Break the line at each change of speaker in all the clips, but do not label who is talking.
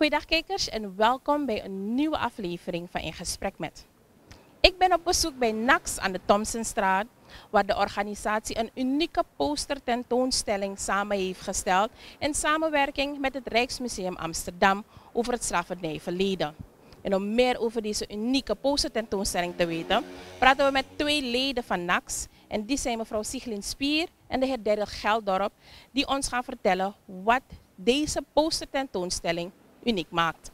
Goeiedag kijkers en welkom bij een nieuwe aflevering van In Gesprek Met. Ik ben op bezoek bij NAX aan de Thompsonstraat, waar de organisatie een unieke poster tentoonstelling samen heeft gesteld in samenwerking met het Rijksmuseum Amsterdam over het slavernijverleden. En om meer over deze unieke poster tentoonstelling te weten, praten we met twee leden van NAX. En die zijn mevrouw Sieglin Spier en de heer Daryl Geldorp, die ons gaan vertellen wat deze poster tentoonstelling uniek maakt.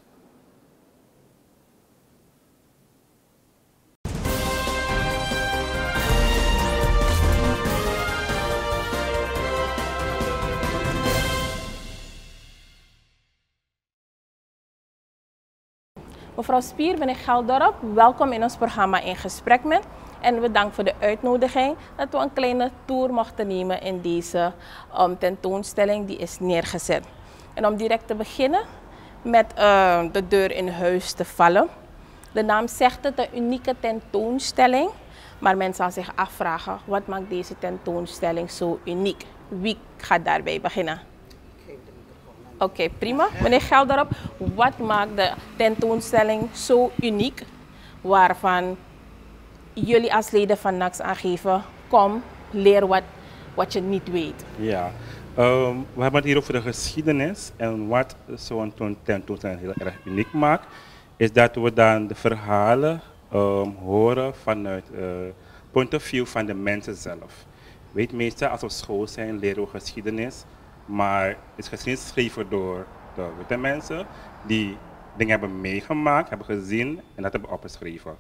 Mevrouw Spier, meneer Geldorp, welkom in ons programma In Gesprek Met. En we danken voor de uitnodiging dat we een kleine tour mochten nemen in deze um, tentoonstelling die is neergezet. En om direct te beginnen met uh, de deur in huis te vallen. De naam zegt het, een unieke tentoonstelling. Maar men zal zich afvragen, wat maakt deze tentoonstelling zo uniek? Wie gaat daarbij beginnen? Oké, okay, prima. Meneer Gelderop, wat maakt de tentoonstelling zo uniek waarvan jullie als leden van NAX aangeven, kom, leer wat, wat je niet weet?
Ja, um, we hebben het hier over de geschiedenis en wat zo'n tentoonstelling heel erg uniek maakt, is dat we dan de verhalen um, horen vanuit het uh, point of view van de mensen zelf. Weet meestal als we school zijn leren we geschiedenis maar is geschiedenis geschreven door de witte mensen die dingen hebben meegemaakt, hebben gezien en dat hebben opgeschreven.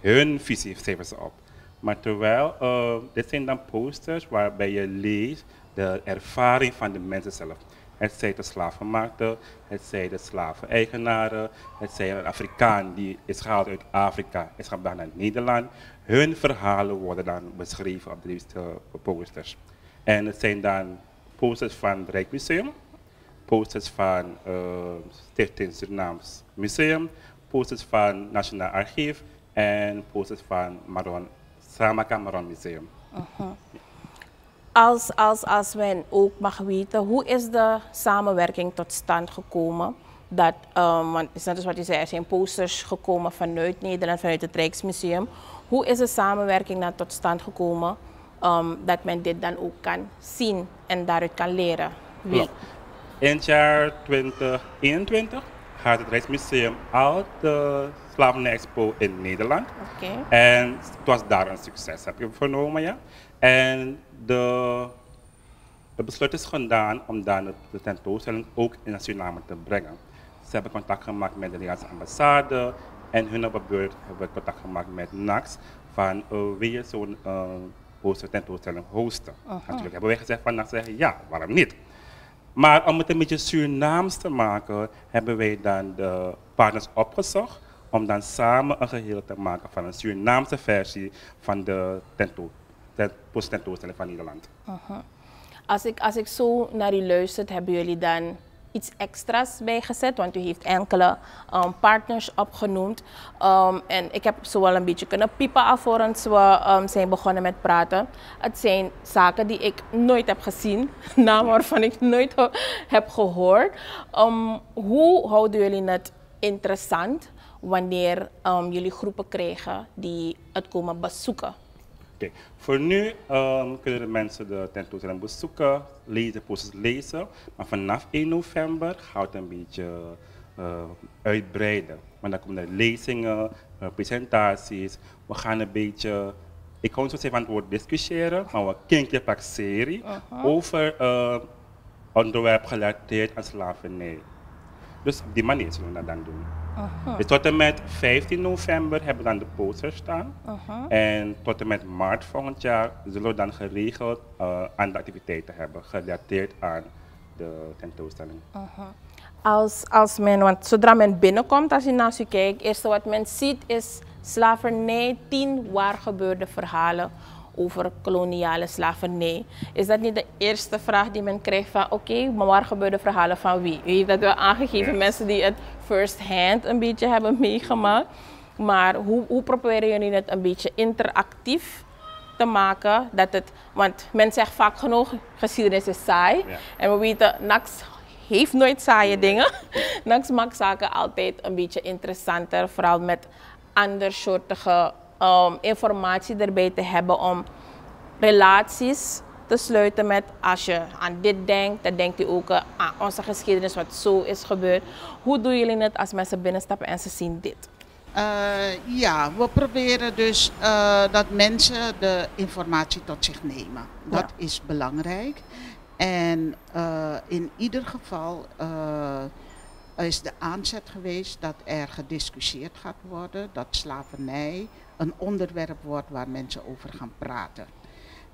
Hun visie schrijven ze op. Maar terwijl, uh, dit zijn dan posters waarbij je leest de ervaring van de mensen zelf. Het zij de slavenmarkten, het zij de slaven-eigenaren, het zij een Afrikaan die is gehaald uit Afrika, is gebracht naar Nederland. Hun verhalen worden dan beschreven op deze posters. En het zijn dan posters van het Rijksmuseum, posters van uh, Stichting Surinaams Museum, posters van Nationaal Archief en posters van Maron, Samaka Maron Museum. -huh.
Als, als, als men ook mag weten, hoe is de samenwerking tot stand gekomen? Dat, um, want is net als wat je zei, er zijn posters gekomen vanuit Nederland, vanuit het Rijksmuseum. Hoe is de samenwerking dan tot stand gekomen? um, dat men dit dan ook kan zien en daaruit kan leren. Wie?
In het jaar 2021 gaat het Rijksmuseum al de Slavernij Expo in Nederland. Okay. En het was daar een succes, heb je vernomen, ja. En de, de besluit is gedaan om dan de tentoonstelling ook in Suriname te brengen. Ze hebben contact gemaakt met de Nederlandse ambassade en hun op beurt hebben contact gemaakt met NAX van uh, wie zo'n uh, tentoonstelling hosten. Aha. Natuurlijk hebben wij gezegd van nou zeggen ja, waarom niet? Maar om het een beetje Surinaams te maken, hebben wij dan de partners opgezocht om dan samen een geheel te maken van een Surinaamse versie van de tento, tentoonstelling van Nederland.
Aha. Als ik, als ik zo naar u luister, hebben jullie dan iets extra's bijgezet, want u heeft enkele um, partners opgenoemd. Um, en ik heb zo wel een beetje kunnen piepen alvorens we um, zijn begonnen met praten. Het zijn zaken die ik nooit heb gezien, namen waarvan ik nooit heb gehoord. hoe houden jullie het interessant wanneer jullie groepen krijgen die het komen bezoeken?
Okay. Voor nu um, kunnen de mensen de tentoonstelling bezoeken, lezen, posters lezen. Maar vanaf 1 november gaat het een beetje uh, uitbreiden. Maar dan komen er lezingen, uh, presentaties. We gaan een beetje, ik kan zo zeggen van het woord discussiëren, maar we kijken een serie uh -huh. over uh, onderwerp gerelateerd aan slavernij. Dus op die manier zullen we dat dan doen. Dus tot en met 15 november hebben we dan de posters staan. En tot en met maart volgend jaar zullen we dan geregeld uh, aan de activiteiten hebben, gerelateerd aan de tentoonstelling.
Als, als men, want zodra men binnenkomt, als je naast je kijkt, het eerste wat men ziet is slavernij, tien waar gebeurde verhalen over koloniale slavernij. Is dat niet de eerste vraag die men krijgt van oké, maar waar gebeurde verhalen van wie? U heeft dat wel aangegeven, mensen die het first hand een beetje hebben meegemaakt. Maar hoe, hoe proberen jullie het een beetje interactief te maken? Dat het, want men zegt vaak genoeg, geschiedenis is saai. En we weten, NAX heeft nooit saaie dingen. Nax maakt zaken altijd een beetje interessanter. Vooral met andersoortige um, informatie erbij te hebben om relaties te sluiten met als je aan dit denkt, dan denkt u ook aan onze geschiedenis wat zo is gebeurd. Hoe doen jullie het als mensen binnenstappen en ze zien dit?
Uh, ja, we proberen dus uh, dat mensen de informatie tot zich nemen. Dat ja. is belangrijk. En uh, in ieder geval is de aanzet geweest dat er gediscussieerd gaat worden, dat slavernij een onderwerp wordt waar mensen over gaan praten.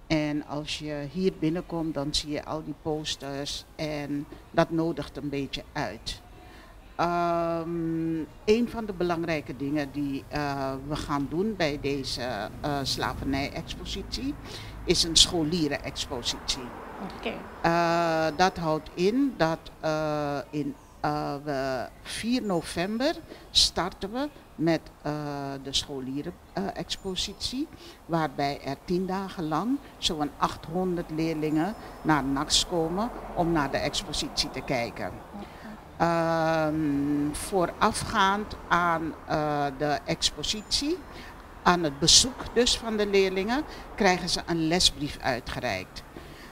En als je hier binnenkomt, dan zie je al die posters en dat nodigt een beetje uit. Um, een van de belangrijke dingen die uh, we gaan doen bij deze uh, slavernij-expositie is een scholieren-expositie. Okay. Uh, dat houdt in dat in we 4 november starten we met uh, de scholieren-expositie, waarbij er tien dagen lang zo'n 800 leerlingen naar NAX komen om naar de expositie te kijken. Um, voorafgaand aan uh, de expositie, aan het bezoek dus van de leerlingen, krijgen ze een lesbrief uitgereikt.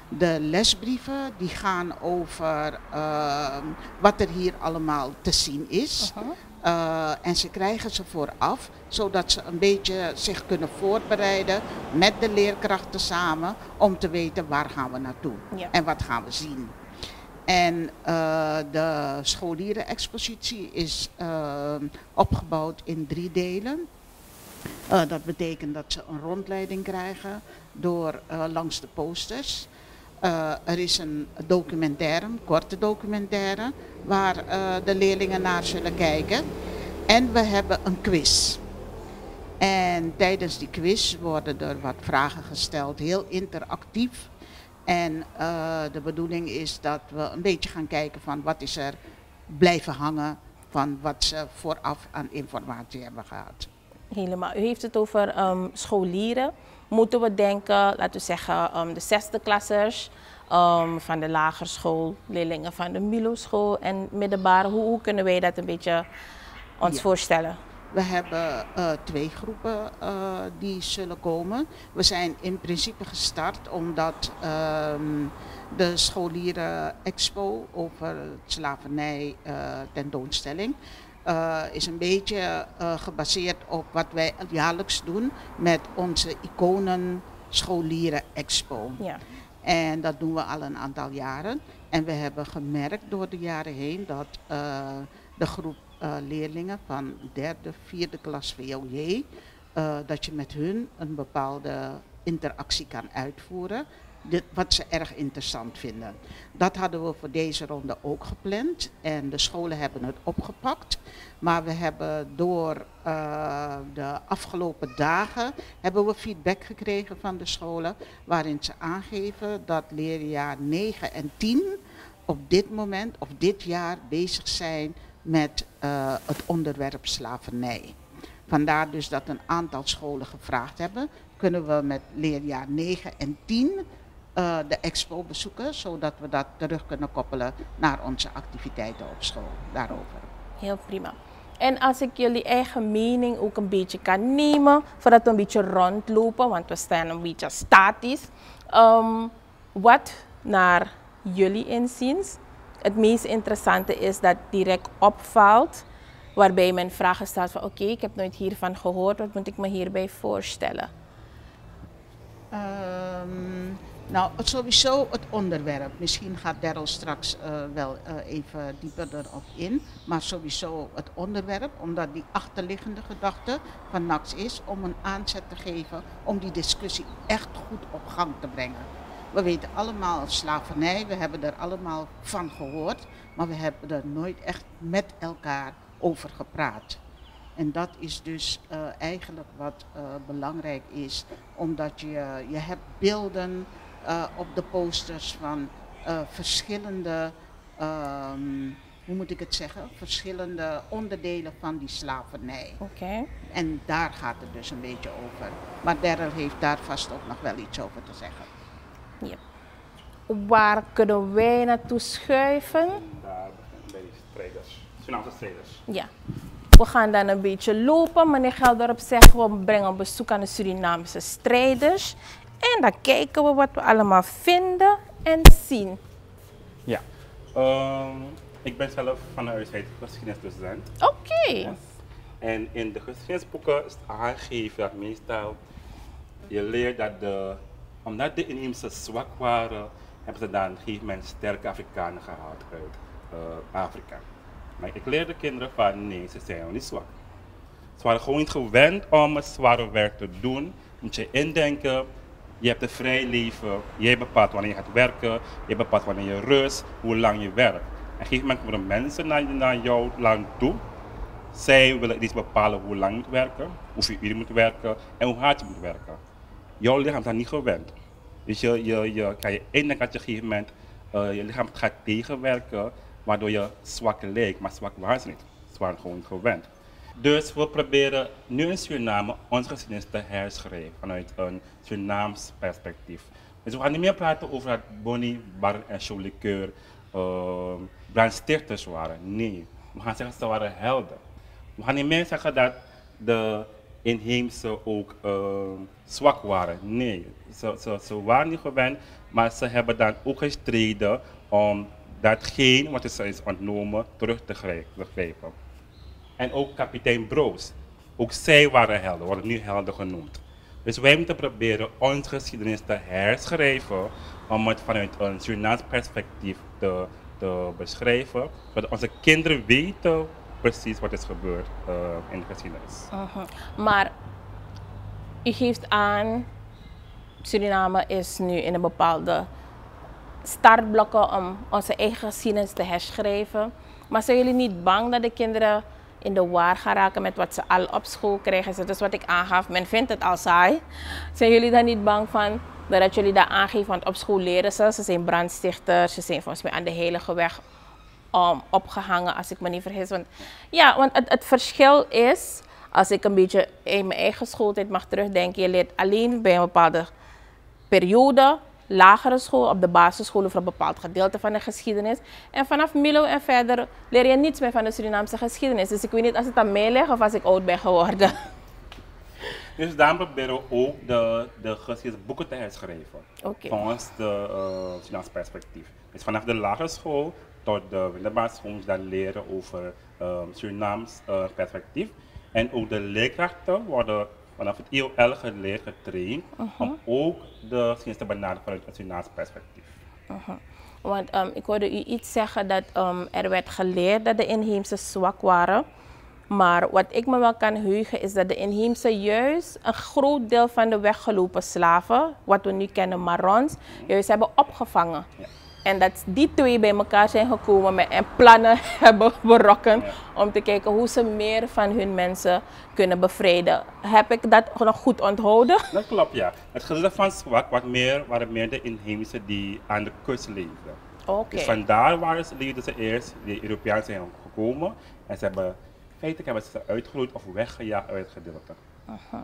De lesbrieven die gaan over uh, wat er hier allemaal te zien is. Uh, en ze krijgen ze vooraf, zodat ze een beetje zich kunnen voorbereiden met de leerkrachten samen om te weten waar gaan we naartoe ja. en wat gaan we zien. En uh, de scholieren-expositie is uh, opgebouwd in drie delen. dat betekent dat ze een rondleiding krijgen door langs de posters. Uh, er is een documentaire, een korte documentaire, waar uh, de leerlingen naar zullen kijken. En we hebben een quiz. En tijdens die quiz worden er wat vragen gesteld, heel interactief. En uh, de bedoeling is dat we een beetje gaan kijken van wat is er blijven hangen van wat ze vooraf aan informatie hebben gehad.
Helemaal. U heeft het over um, scholieren moeten we denken, laten we zeggen, um, de zesde klassers um, van de lagerschool, leerlingen van de Milo-school en middelbare. Hoe, hoe, kunnen wij dat een beetje ons ja. voorstellen?
We hebben uh, twee groepen uh, die zullen komen. We zijn in principe gestart omdat um, de scholieren expo over slavernij uh, tentoonstelling uh, is een beetje uh, gebaseerd op wat wij jaarlijks doen met onze iconen scholieren expo. Ja. En dat doen we al een aantal jaren. En we hebben gemerkt door de jaren heen dat uh, de groep leerlingen van derde, vierde klas VOJ, dat je met hun een bepaalde interactie kan uitvoeren wat ze erg interessant vinden. Dat hadden we voor deze ronde ook gepland en de scholen hebben het opgepakt. Maar we hebben door uh, de afgelopen dagen hebben we feedback gekregen van de scholen waarin ze aangeven dat leerjaar 9 en 10 op dit moment of dit jaar bezig zijn met uh, het onderwerp slavernij. Vandaar dus dat een aantal scholen gevraagd hebben, kunnen we met leerjaar 9 en 10 uh, de expo bezoeken, zodat we dat terug kunnen koppelen naar onze activiteiten op school daarover.
Heel prima. En als ik jullie eigen mening ook een beetje kan nemen, voordat we een beetje rondlopen, want we staan een beetje statisch. Um, wat naar jullie inziens het meest interessante is dat direct opvalt, waarbij men vragen stelt van oké, okay, ik heb nooit hiervan gehoord, wat moet ik me hierbij voorstellen?
Um, nou, sowieso het onderwerp. Misschien gaat Daryl straks uh, wel uh, even dieper erop in. Maar sowieso het onderwerp, omdat die achterliggende gedachte van NAX is om een aanzet te geven om die discussie echt goed op gang te brengen. We weten allemaal slavernij, we hebben er allemaal van gehoord, maar we hebben er nooit echt met elkaar over gepraat. En dat is dus uh, eigenlijk wat belangrijk is, omdat je, je hebt beelden uh, op de posters van verschillende, um, hoe moet ik het zeggen, verschillende onderdelen van die slavernij.
Oké. Okay.
En daar gaat het dus een beetje over. Maar Daryl heeft daar vast ook nog wel iets over te zeggen.
Ja. Waar kunnen wij naartoe schuiven?
strijders. Surinaamse strijders.
Ja. We gaan dan een beetje lopen. Meneer Gelderop zegt we brengen een bezoek aan de Surinaamse strijders. En dan kijken we wat we allemaal vinden en zien.
Ja. Ehm, ik ben zelf van huis uit geschiedenisdocent.
Oké.
Yes. En in de geschiedenisboeken is aangegeven dat meestal je leert dat de, omdat de inheemse zwak waren, hebben ze dan op een gegeven moment sterke Afrikanen gehaald uit uh, Afrika. Maar ik leer de kinderen van nee, ze zijn niet zwak. Ze waren gewoon niet gewend om het zware werk te doen. Moet je indenken, je hebt een vrij leven, jij bepaalt wanneer je gaat werken, je bepaalt wanneer je rust, hoe lang je werkt. En gegeven moment komen mensen naar, naar jou lang toe. Zij willen iets bepalen hoe lang je moet werken, hoeveel uur je moet werken en hoe hard je moet werken. Jouw lichaam is daar niet gewend. Dus je, je, je kan je indenken dat je op een gegeven moment uh, je lichaam gaat tegenwerken, waardoor je zwak leek, maar zwak waren ze niet. Ze waren gewoon gewend. Dus we proberen nu in Suriname onze geschiedenis te herschrijven vanuit een Surinaams perspectief. Dus we gaan niet meer praten over dat Bonnie, Bar en Cholikeur uh, brandstichters waren. Nee, we gaan zeggen ze waren helden. We gaan niet meer zeggen dat de inheemse ook uh, zwak waren. Nee, ze, ze, ze waren niet gewend, maar ze hebben dan ook gestreden om datgene wat ze is ontnomen terug te grijpen. En ook kapitein Broos. Ook zij waren helden, worden nu helden genoemd. Dus wij moeten proberen onze geschiedenis te herschrijven om het vanuit een Surinaams perspectief te, te beschrijven. Zodat onze kinderen weten precies wat is gebeurd uh, in de geschiedenis.
Maar u geeft aan, Suriname is nu in een bepaalde startblokken om onze eigen geschiedenis te herschrijven. Maar zijn jullie niet bang dat de kinderen in de war gaan raken met wat ze al op school krijgen? Is wat ik aangaf. Men vindt het al saai. Zijn jullie dan niet bang van dat jullie dat aangeven? Want op school leren ze. Ze zijn brandstichters. Ze zijn volgens mij aan de Heilige Weg um, opgehangen, als ik me niet vergis. Want, ja, want het, het verschil is, als ik een beetje in mijn eigen schooltijd mag terugdenken, je leert alleen bij een bepaalde periode lagere school, op de basisschool over een bepaald gedeelte van de geschiedenis. En vanaf Milo en verder leer je niets meer van de Surinaamse geschiedenis. Dus ik weet niet als het aan mij ligt of als ik oud ben geworden.
Dus daarom proberen we ook de, de geschiedenisboeken te herschrijven.
Okay.
Volgens de uh, Surinaamse perspectief. Dus vanaf de lagere school tot de middelbare school dan leren over um, Surinaams uh, perspectief. En ook de leerkrachten worden vanaf het IOL geleerd, getraind, uh -huh. om ook de geschiedenis te benaderen vanuit een Surinaams perspectief.
Uh -huh. Want um, ik hoorde u iets zeggen dat um, er werd geleerd dat de inheemse zwak waren. Maar wat ik me wel kan heugen is dat de inheemse juist een groot deel van de weggelopen slaven, wat we nu kennen marons, juist hebben opgevangen. Ja. En dat die twee bij elkaar zijn gekomen met, en plannen hebben berokken om te kijken hoe ze meer van hun mensen kunnen bevrijden. Heb ik dat nog goed onthouden?
Dat klopt, ja. Het gedeelte van zwak wat meer, waren meer de inheemse die aan de kust leefden.
Okay.
Dus vandaar waren ze, leefden ze eerst, de Europeanen zijn gekomen en ze hebben, feitelijk hebben ze uitgeroeid of weggejaagd uit het gedeelte.
Uh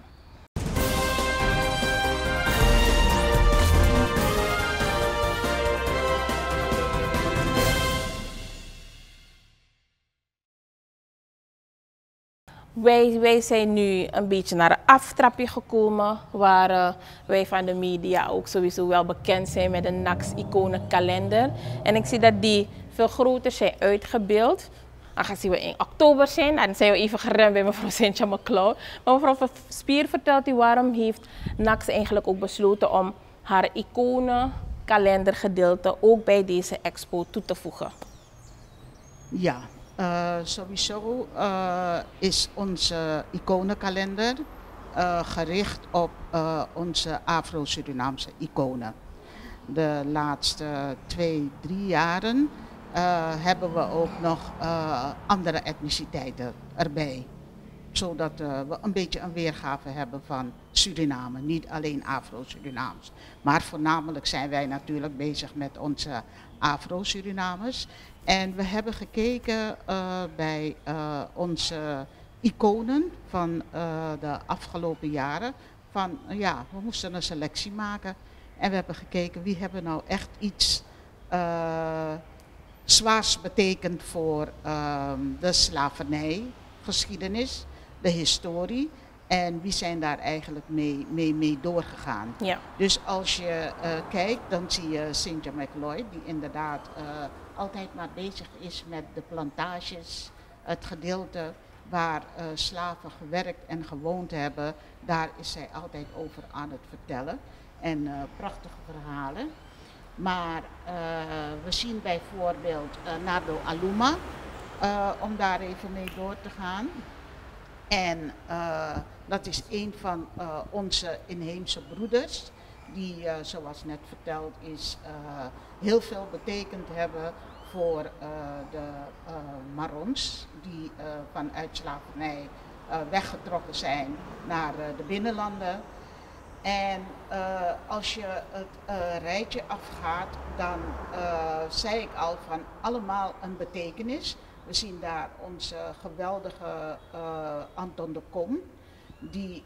Wij, wij zijn nu een beetje naar een aftrapje gekomen, waar uh, wij van de media ook sowieso wel bekend zijn met de NAX iconenkalender. En ik zie dat die veel groter zijn uitgebeeld. Aangezien we in oktober zijn, dan zijn we even geremd bij mevrouw Cynthia McCloud. Maar mevrouw Spier vertelt u waarom heeft NAX eigenlijk ook besloten om haar iconenkalendergedeelte ook bij deze expo toe te voegen.
Ja, uh, sowieso uh, is onze iconenkalender uh, gericht op onze Afro-Surinaamse iconen. De laatste twee, drie jaren hebben we ook nog andere etniciteiten erbij. Zodat we een beetje een weergave hebben van Suriname, niet alleen Afro-Surinaams. Maar voornamelijk zijn wij natuurlijk bezig met onze Afro-Surinamers. En we hebben gekeken uh, bij uh, onze iconen van uh, de afgelopen jaren. Van ja, we moesten een selectie maken. En we hebben gekeken wie hebben nou echt iets zwaars betekent voor ehm, de slavernijgeschiedenis, de historie. En wie zijn daar eigenlijk mee, mee, mee doorgegaan?
Ja.
Dus als je kijkt, dan zie je Cynthia McLeod, die inderdaad altijd maar bezig is met de plantages, het gedeelte waar uh, slaven gewerkt en gewoond hebben, daar is zij altijd over aan het vertellen. En prachtige verhalen. Maar we zien bijvoorbeeld Nardo Aluma, om daar even mee door te gaan. En dat is een van onze inheemse broeders, die, zoals net verteld is, heel veel betekend hebben voor de Marons, die vanuit slavernij weggetrokken zijn naar de binnenlanden. En als je het rijtje afgaat, dan zei ik al van allemaal een betekenis. We zien daar onze geweldige Anton de Kom, die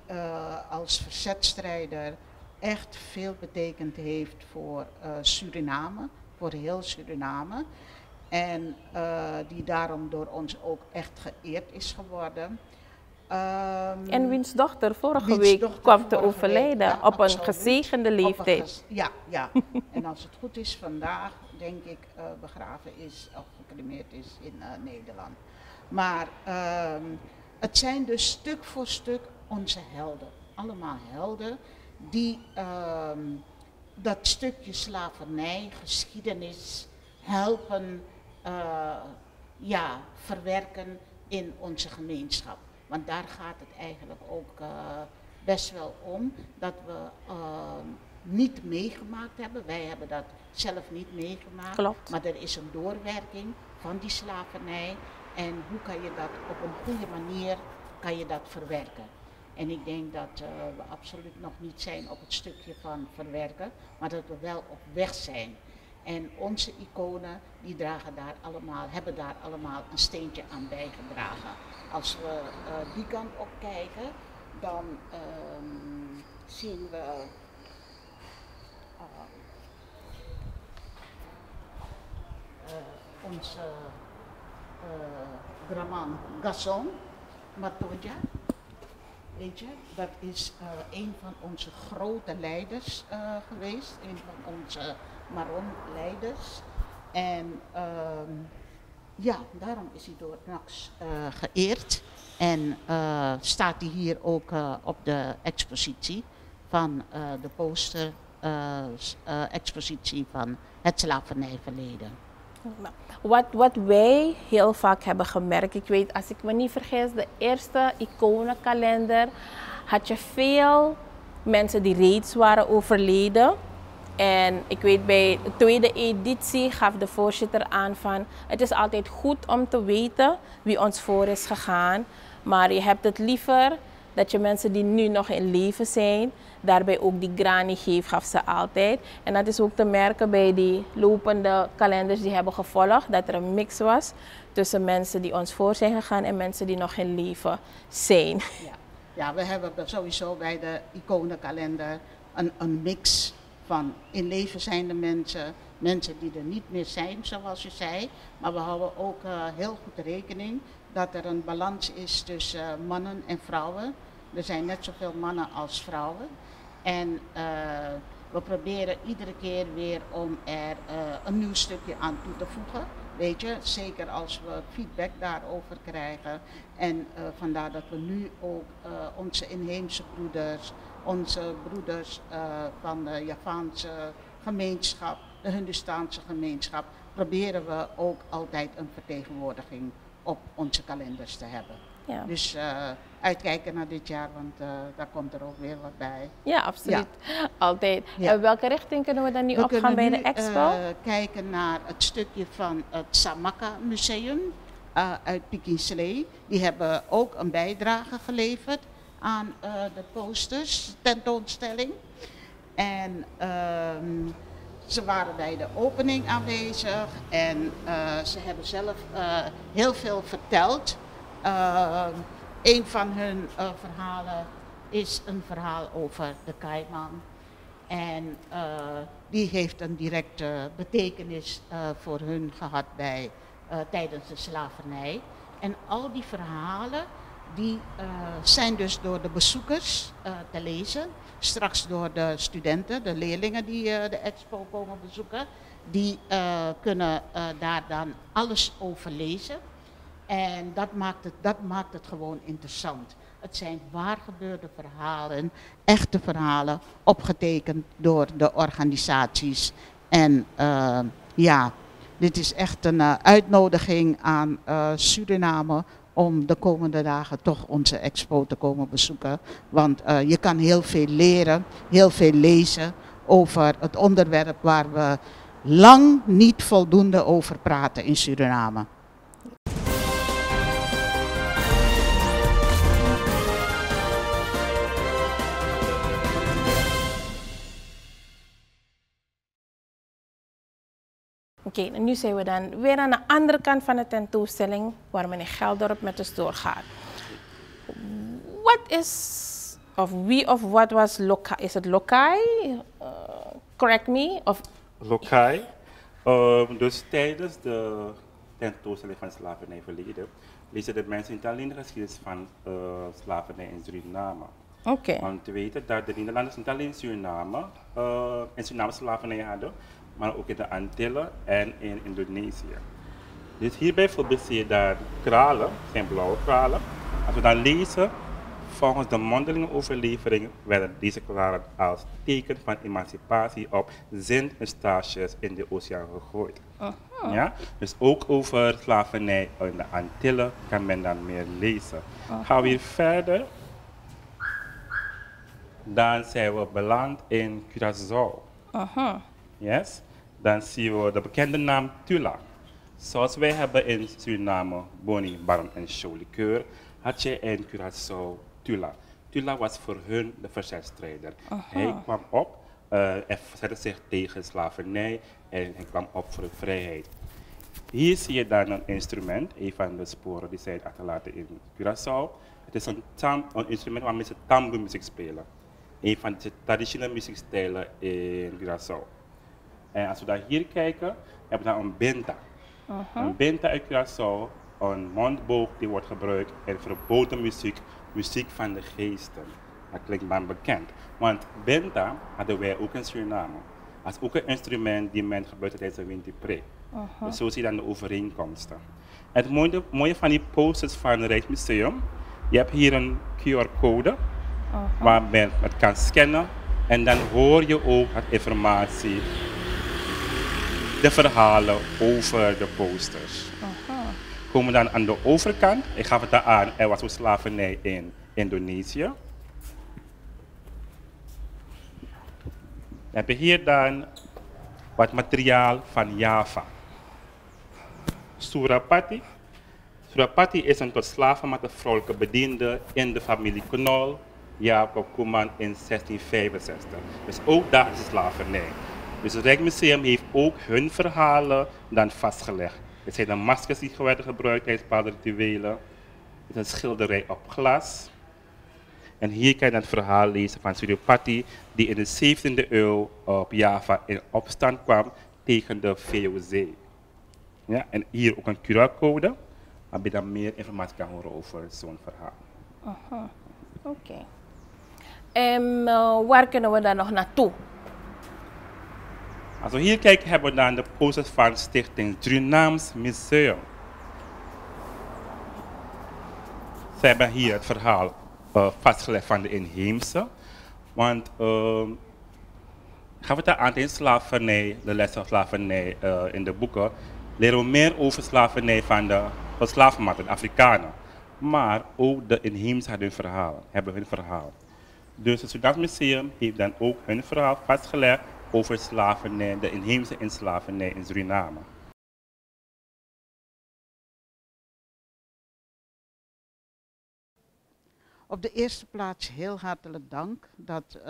als verzetstrijder echt veel betekend heeft voor uh, Suriname, voor heel Suriname. En uh, die daarom door ons ook echt geëerd is geworden.
Um, en wiens dochter vorige wiens week dochter kwam te overlijden ja, op absoluut. een gezegende leeftijd. Een
ja, ja. en als het goed is vandaag, denk ik, begraven is of gecremeerd is in Nederland. Maar um, het zijn dus stuk voor stuk onze helden. Allemaal helden die uh, dat stukje slavernij, geschiedenis helpen uh, ja, verwerken in onze gemeenschap. Want daar gaat het eigenlijk ook uh, best wel om dat we ehm, niet meegemaakt hebben. Wij hebben dat zelf niet meegemaakt.
Klopt.
Maar er is een doorwerking van die slavernij. En hoe kan je dat op een goede manier kan je dat verwerken? En ik denk dat uh, we absoluut nog niet zijn op het stukje van verwerken, maar dat we wel op weg zijn. En onze iconen die dragen daar allemaal, hebben daar allemaal een steentje aan bijgedragen. Als we uh, die kant op kijken, dan uh, zien we uh, onze Graman Gasson Matoja. Dat is uh, een van onze grote leiders uh, geweest, een van onze Maron-leiders. En uh, ja, daarom is hij door NAX uh, geëerd. En staat hij hier ook op de expositie van de poster expositie van het slavernijverleden.
Wat, wat wij heel vaak hebben gemerkt, ik weet, als ik me niet vergis, de eerste iconenkalender had je veel mensen die reeds waren overleden. En ik weet bij de tweede editie gaf de voorzitter aan van het is altijd goed om te weten wie ons voor is gegaan. Maar je hebt het liever dat je mensen die nu nog in leven zijn, daarbij ook die grani geeft, gaf ze altijd. En dat is ook te merken bij die lopende kalenders die hebben gevolgd, dat er een mix was tussen mensen die ons voor zijn gegaan en mensen die nog in leven zijn.
Ja, ja we hebben sowieso bij de iconenkalender een, een mix van in leven zijnde mensen, mensen die er niet meer zijn, zoals je zei. Maar we houden ook uh, heel goed rekening dat er een balans is tussen uh, mannen en vrouwen. Er zijn net zoveel mannen als vrouwen. En uh, we proberen iedere keer weer om er uh, een nieuw stukje aan toe te voegen. Weet je, zeker als we feedback daarover krijgen. En uh, vandaar dat we nu ook onze inheemse broeders, onze broeders van de Javaanse gemeenschap, de Hindustaanse gemeenschap, proberen we ook altijd een vertegenwoordiging op onze kalenders te hebben. Ja. Dus uh, uitkijken naar dit jaar, want uh, daar komt er ook weer wat bij.
Ja, absoluut. Ja. Altijd. Ja. Uh, welke richting kunnen we dan nu we opgaan bij de expo?
We kijken naar het stukje van het Samaka Museum uit Pikinslee. Die hebben ook een bijdrage geleverd aan de posters tentoonstelling. En ehm, ze waren bij de opening aanwezig en ze hebben zelf heel veel verteld een van hun uh, verhalen is een verhaal over de kaiman. En die heeft een directe betekenis voor hun gehad bij, tijdens de slavernij. En al die verhalen die zijn dus door de bezoekers te lezen. Straks door de studenten, de leerlingen die de expo komen bezoeken. Die kunnen daar dan alles over lezen. En dat maakt het, dat maakt het gewoon interessant. Het zijn waargebeurde verhalen, echte verhalen, opgetekend door de organisaties. En uh, ja, dit is echt een uh, uitnodiging aan uh, Suriname om de komende dagen toch onze expo te komen bezoeken. Want je kan heel veel leren, heel veel lezen over het onderwerp waar we lang niet voldoende over praten in Suriname.
Oké, okay, nu zijn we dan weer aan de andere kant van de tentoonstelling waar meneer Geldorp met ons doorgaat. Wat is, of wie of wat was Lokai? Is het Lokai? Uh, correct me. Of...
Lokai. Um, dus tijdens de tentoonstelling van slavernij verleden lezen de mensen niet alleen de geschiedenis van uh, slavernij in Suriname.
Oké. Okay.
Want te weten dat de Nederlanders niet alleen Suriname, uh, in Suriname slavernij hadden, maar ook in de Antillen en in Indonesië. Dus hier bijvoorbeeld zie je daar kralen, zijn blauwe kralen. Als we dan lezen, volgens de mondelinge overlevering werden deze kralen als teken van emancipatie op zendstages in de oceaan gegooid. Ja? Dus ook over slavernij in de Antillen kan men dan meer lezen. Gaan we hier verder, dan zijn we beland in Curaçao. Yes? Dan zien we de bekende naam Tula. Zoals wij hebben in Suriname Boni, Baron en Cholikeur, had je in Curaçao Tula. Tula was voor hun de verzetstrijder. Hij kwam op uh, en verzette zich tegen slavernij en hij kwam op voor de vrijheid. Hier zie je dan een instrument, een van de sporen die zij achterlaten in Curaçao. Het is een, tam, een instrument waarmee ze tamboe muziek spelen. Een van de traditionele muziekstijlen in Curaçao. En als we daar hier kijken, hebben we dan een benta. Uh -huh. Een benta uit Curaçao, een mondboog die wordt gebruikt in verboden muziek, muziek van de geesten. Dat klinkt maar bekend. Want benta hadden wij ook in Suriname. Als ook een instrument die men gebruikte tijdens de Wintipre. Uh -huh. Dus zo zie je dan de overeenkomsten. Het mooie, mooie van die posters van het Rijksmuseum, je hebt hier een QR-code uh -huh. waar men het kan scannen en dan hoor je ook het informatie de verhalen over de posters. Aha. Komen dan aan de overkant, ik gaf het aan, er was slavernij in Indonesië. We hebben hier dan wat materiaal van Java. Surapati. Surapati is een tot slavenmatte vrouwelijke bediende in de familie Knol, Jacob Koeman in 1665. Dus ook daar is slavernij. Dus het Rijksmuseum heeft ook hun verhalen dan vastgelegd. Het zijn de maskers die werden gebruikt tijdens bepaalde rituelen. Het is een schilderij op glas. En hier kan je het verhaal lezen van Suryopati, die in de 17e eeuw op Java in opstand kwam tegen de VOC. Ja, en hier ook een QR-code, waar je dan meer informatie kan horen over zo'n verhaal.
Aha, oké. En uh, waar kunnen we dan nog naartoe?
Als we hier kijken, hebben we dan de posters van Stichting Surinaams Museum. Ze hebben hier het verhaal uh, vastgelegd van de inheemse. Want uh, gaf het aan in slavernij, de les van slavernij in de boeken, leren we meer over slavernij van de slavenmatten, de Afrikanen. Maar ook de inheemse hebben hun verhaal. Hebben hun verhaal. Dus het Sudaans Museum heeft dan ook hun verhaal vastgelegd over slavernij, de inheemse in slavernij in Suriname.
Op de eerste plaats heel hartelijk dank dat uh,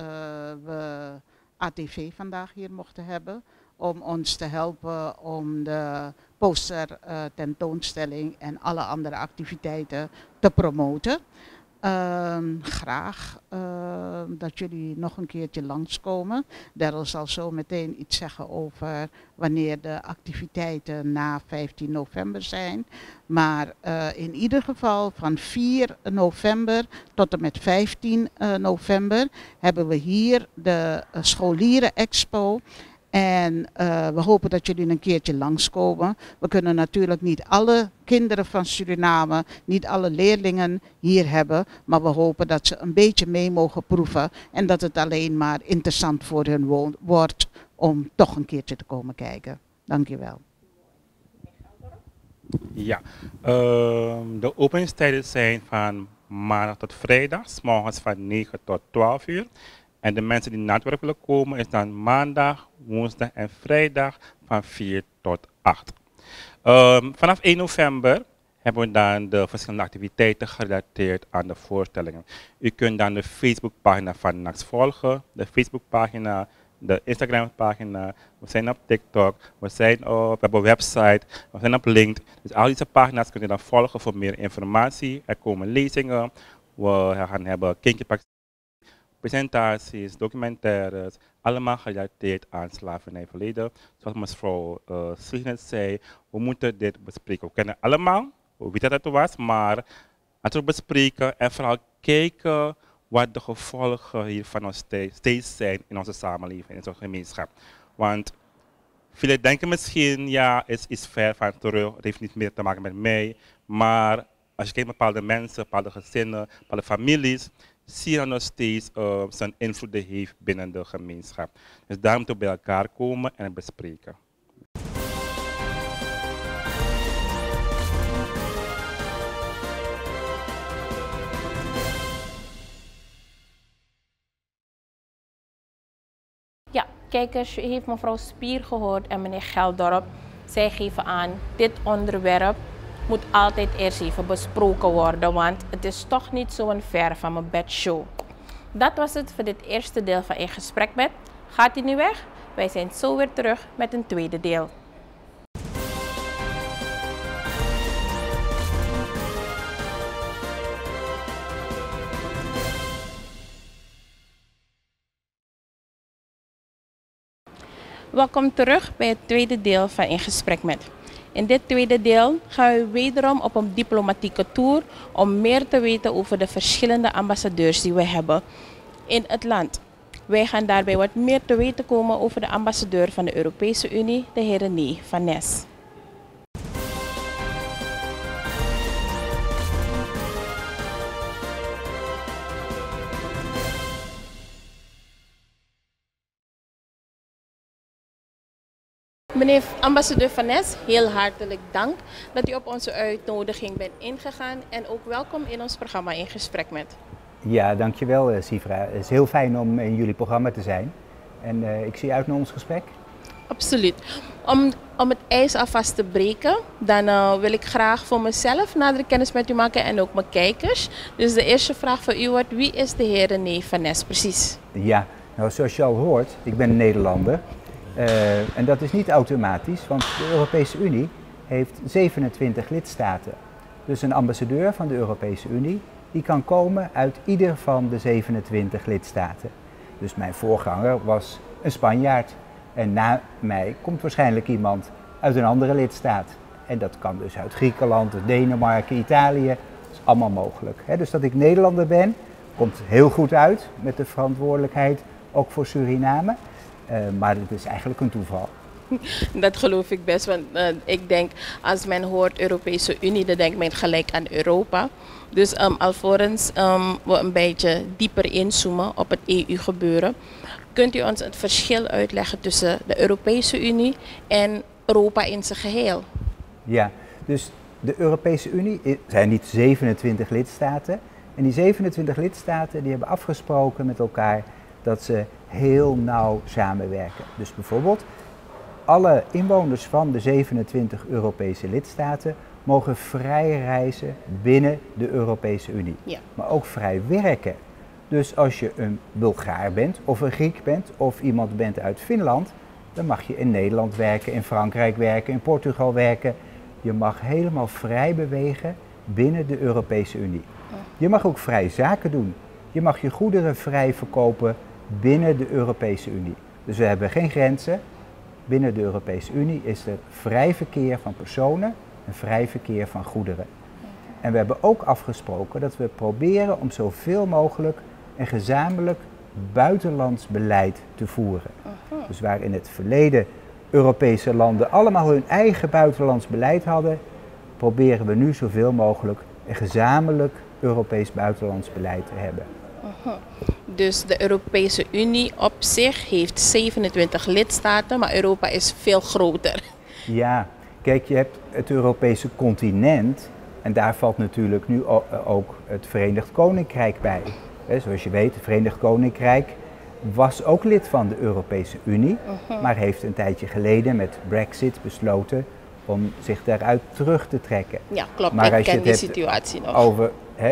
we ATV vandaag hier mochten hebben om ons te helpen om de poster uh, tentoonstelling en alle andere activiteiten te promoten. Ehm, graag ehm, dat jullie nog een keertje langskomen. Daryl zal zo meteen iets zeggen over wanneer de activiteiten na 15 november zijn. Maar eh, in ieder geval van 4 november tot en met 15 uh, november hebben we hier de uh, scholieren expo. En uh, we hopen dat jullie een keertje langskomen. We kunnen natuurlijk niet alle kinderen van Suriname, niet alle leerlingen hier hebben. Maar we hopen dat ze een beetje mee mogen proeven. En dat het alleen maar interessant voor hun wordt om toch een keertje te komen kijken. Dankjewel.
Ja, uh, de openingstijden zijn van maandag tot vrijdag, morgens van 9 tot 12 uur. En de mensen die naar het werk willen komen is dan maandag, woensdag en vrijdag van 4 tot 8. Um, vanaf 1 november hebben we dan de verschillende activiteiten gerelateerd aan de voorstellingen. U kunt dan de Facebookpagina van NAX volgen, de Facebookpagina, de Instagram-pagina, we zijn op TikTok, we, zijn op, we hebben een website, we zijn op LinkedIn. Dus al deze pagina's kunt u dan volgen voor meer informatie. Er komen lezingen, we gaan hebben kindje presentaties, documentaires, allemaal gerelateerd aan slavernijverleden. Zoals mevrouw uh, net zei, we moeten dit bespreken. We kennen allemaal, we weten dat het was, maar laten we bespreken en vooral kijken wat de gevolgen hiervan nog steeds zijn in onze samenleving, in onze gemeenschap. Want velen denken misschien, ja, het is ver van terug, het heeft niet meer te maken met mij, maar als je kijkt naar bepaalde mensen, bepaalde gezinnen, bepaalde families, zie je nog steeds uh, zijn invloed heeft binnen de gemeenschap. Dus daarom we bij elkaar komen en bespreken.
Ja, kijkers, heeft mevrouw Spier gehoord en meneer Geldorp. Zij geven aan, dit onderwerp moet altijd eerst even besproken worden, want het is toch niet zo'n ver van mijn bedshow. Dat was het voor dit eerste deel van In Gesprek met. Gaat u nu weg? Wij zijn zo weer terug met een tweede deel. Welkom terug bij het tweede deel van In Gesprek met. In dit tweede deel gaan we wederom op een diplomatieke tour om meer te weten over de verschillende ambassadeurs die we hebben in het land. Wij gaan daarbij wat meer te weten komen over de ambassadeur van de Europese Unie, de heer René van Nes. Meneer ambassadeur Van Nes, heel hartelijk dank dat u op onze uitnodiging bent ingegaan en ook welkom in ons programma In Gesprek met.
Ja, dankjewel uh, Sivra. Het is heel fijn om in jullie programma te zijn en uh, ik zie uit naar ons gesprek.
Absoluut. Om, om het ijs alvast te breken, dan uh, wil ik graag voor mezelf nadere kennis met u maken en ook mijn kijkers. Dus de eerste vraag voor u wordt, wie is de heer René Van Nes precies?
Ja, nou zoals je al hoort, ik ben een Nederlander. Uh, en dat is niet automatisch, want de Europese Unie heeft 27 lidstaten. Dus een ambassadeur van de Europese Unie die kan komen uit ieder van de 27 lidstaten. Dus mijn voorganger was een Spanjaard en na mij komt waarschijnlijk iemand uit een andere lidstaat. En dat kan dus uit Griekenland, Denemarken, Italië. Dat is allemaal mogelijk. Dus dat ik Nederlander ben, komt heel goed uit met de verantwoordelijkheid ook voor Suriname. Uh, maar het is eigenlijk een toeval.
Dat geloof ik best, want uh, ik denk als men hoort Europese Unie, dan denkt men gelijk aan Europa. Dus um, alvorens um, we een beetje dieper inzoomen op het EU-gebeuren, kunt u ons het verschil uitleggen tussen de Europese Unie en Europa in zijn geheel?
Ja, dus de Europese Unie zijn niet 27 lidstaten. En die 27 lidstaten die hebben afgesproken met elkaar dat ze heel nauw samenwerken. Dus bijvoorbeeld, alle inwoners van de 27 Europese lidstaten mogen vrij reizen binnen de Europese Unie. Ja. Maar ook vrij werken. Dus als je een Bulgaar bent, of een Griek bent, of iemand bent uit Finland, dan mag je in Nederland werken, in Frankrijk werken, in Portugal werken. Je mag helemaal vrij bewegen binnen de Europese Unie. Je mag ook vrij zaken doen. Je mag je goederen vrij verkopen binnen de Europese Unie. Dus we hebben geen grenzen. Binnen de Europese Unie is er vrij verkeer van personen en vrij verkeer van goederen. En we hebben ook afgesproken dat we proberen om zoveel mogelijk een gezamenlijk buitenlands beleid te voeren. Dus waar in het verleden Europese landen allemaal hun eigen buitenlands beleid hadden, proberen we nu zoveel mogelijk een gezamenlijk Europees buitenlands beleid te hebben.
Dus de Europese Unie op zich heeft 27 lidstaten, maar Europa is veel groter.
Ja, kijk, je hebt het Europese continent en daar valt natuurlijk nu ook het Verenigd Koninkrijk bij. Zoals je weet, het Verenigd Koninkrijk was ook lid van de Europese Unie, uh-huh. maar heeft een tijdje geleden met Brexit besloten om zich daaruit terug te trekken.
Ja, klopt. Maar als je het die situatie nog.
over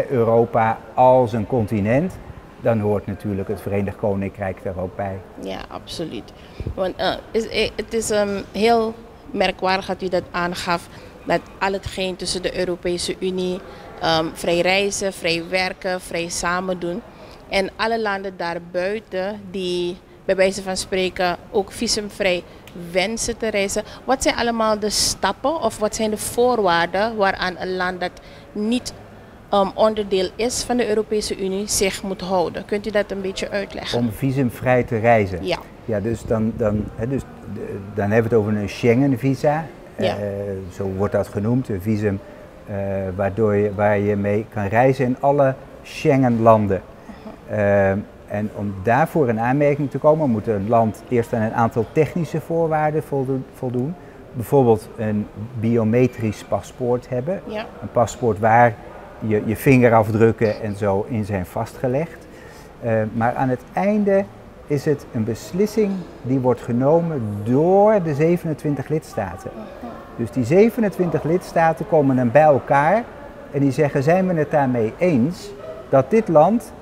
Europa als een continent, dan hoort natuurlijk het Verenigd Koninkrijk daar ook bij.
Ja, absoluut. Want uh, is, eh, het is um, heel merkwaardig dat u dat aangaf, dat al hetgeen tussen de Europese Unie, um, vrij reizen, vrij werken, vrij samen doen. En alle landen daarbuiten die bij wijze van spreken ook visumvrij wensen te reizen. Wat zijn allemaal de stappen of wat zijn de voorwaarden waaraan een land dat niet um, onderdeel is van de Europese Unie zich moet houden? Kunt u dat een beetje uitleggen?
Om visumvrij te reizen?
Ja.
Ja, dus dan, dan, hè, dus, dan hebben we het over een Schengen-visa. Ja. Uh, zo wordt dat genoemd, een visum uh, waardoor je, waar je mee kan reizen in alle Schengen-landen. Uh, en om daarvoor in aanmerking te komen, moet een land eerst aan een aantal technische voorwaarden voldoen. Bijvoorbeeld een biometrisch paspoort hebben. Ja. Een paspoort waar je, je vingerafdrukken en zo in zijn vastgelegd. Uh, maar aan het einde is het een beslissing die wordt genomen door de 27 lidstaten. Dus die 27 lidstaten komen dan bij elkaar en die zeggen: zijn we het daarmee eens dat dit land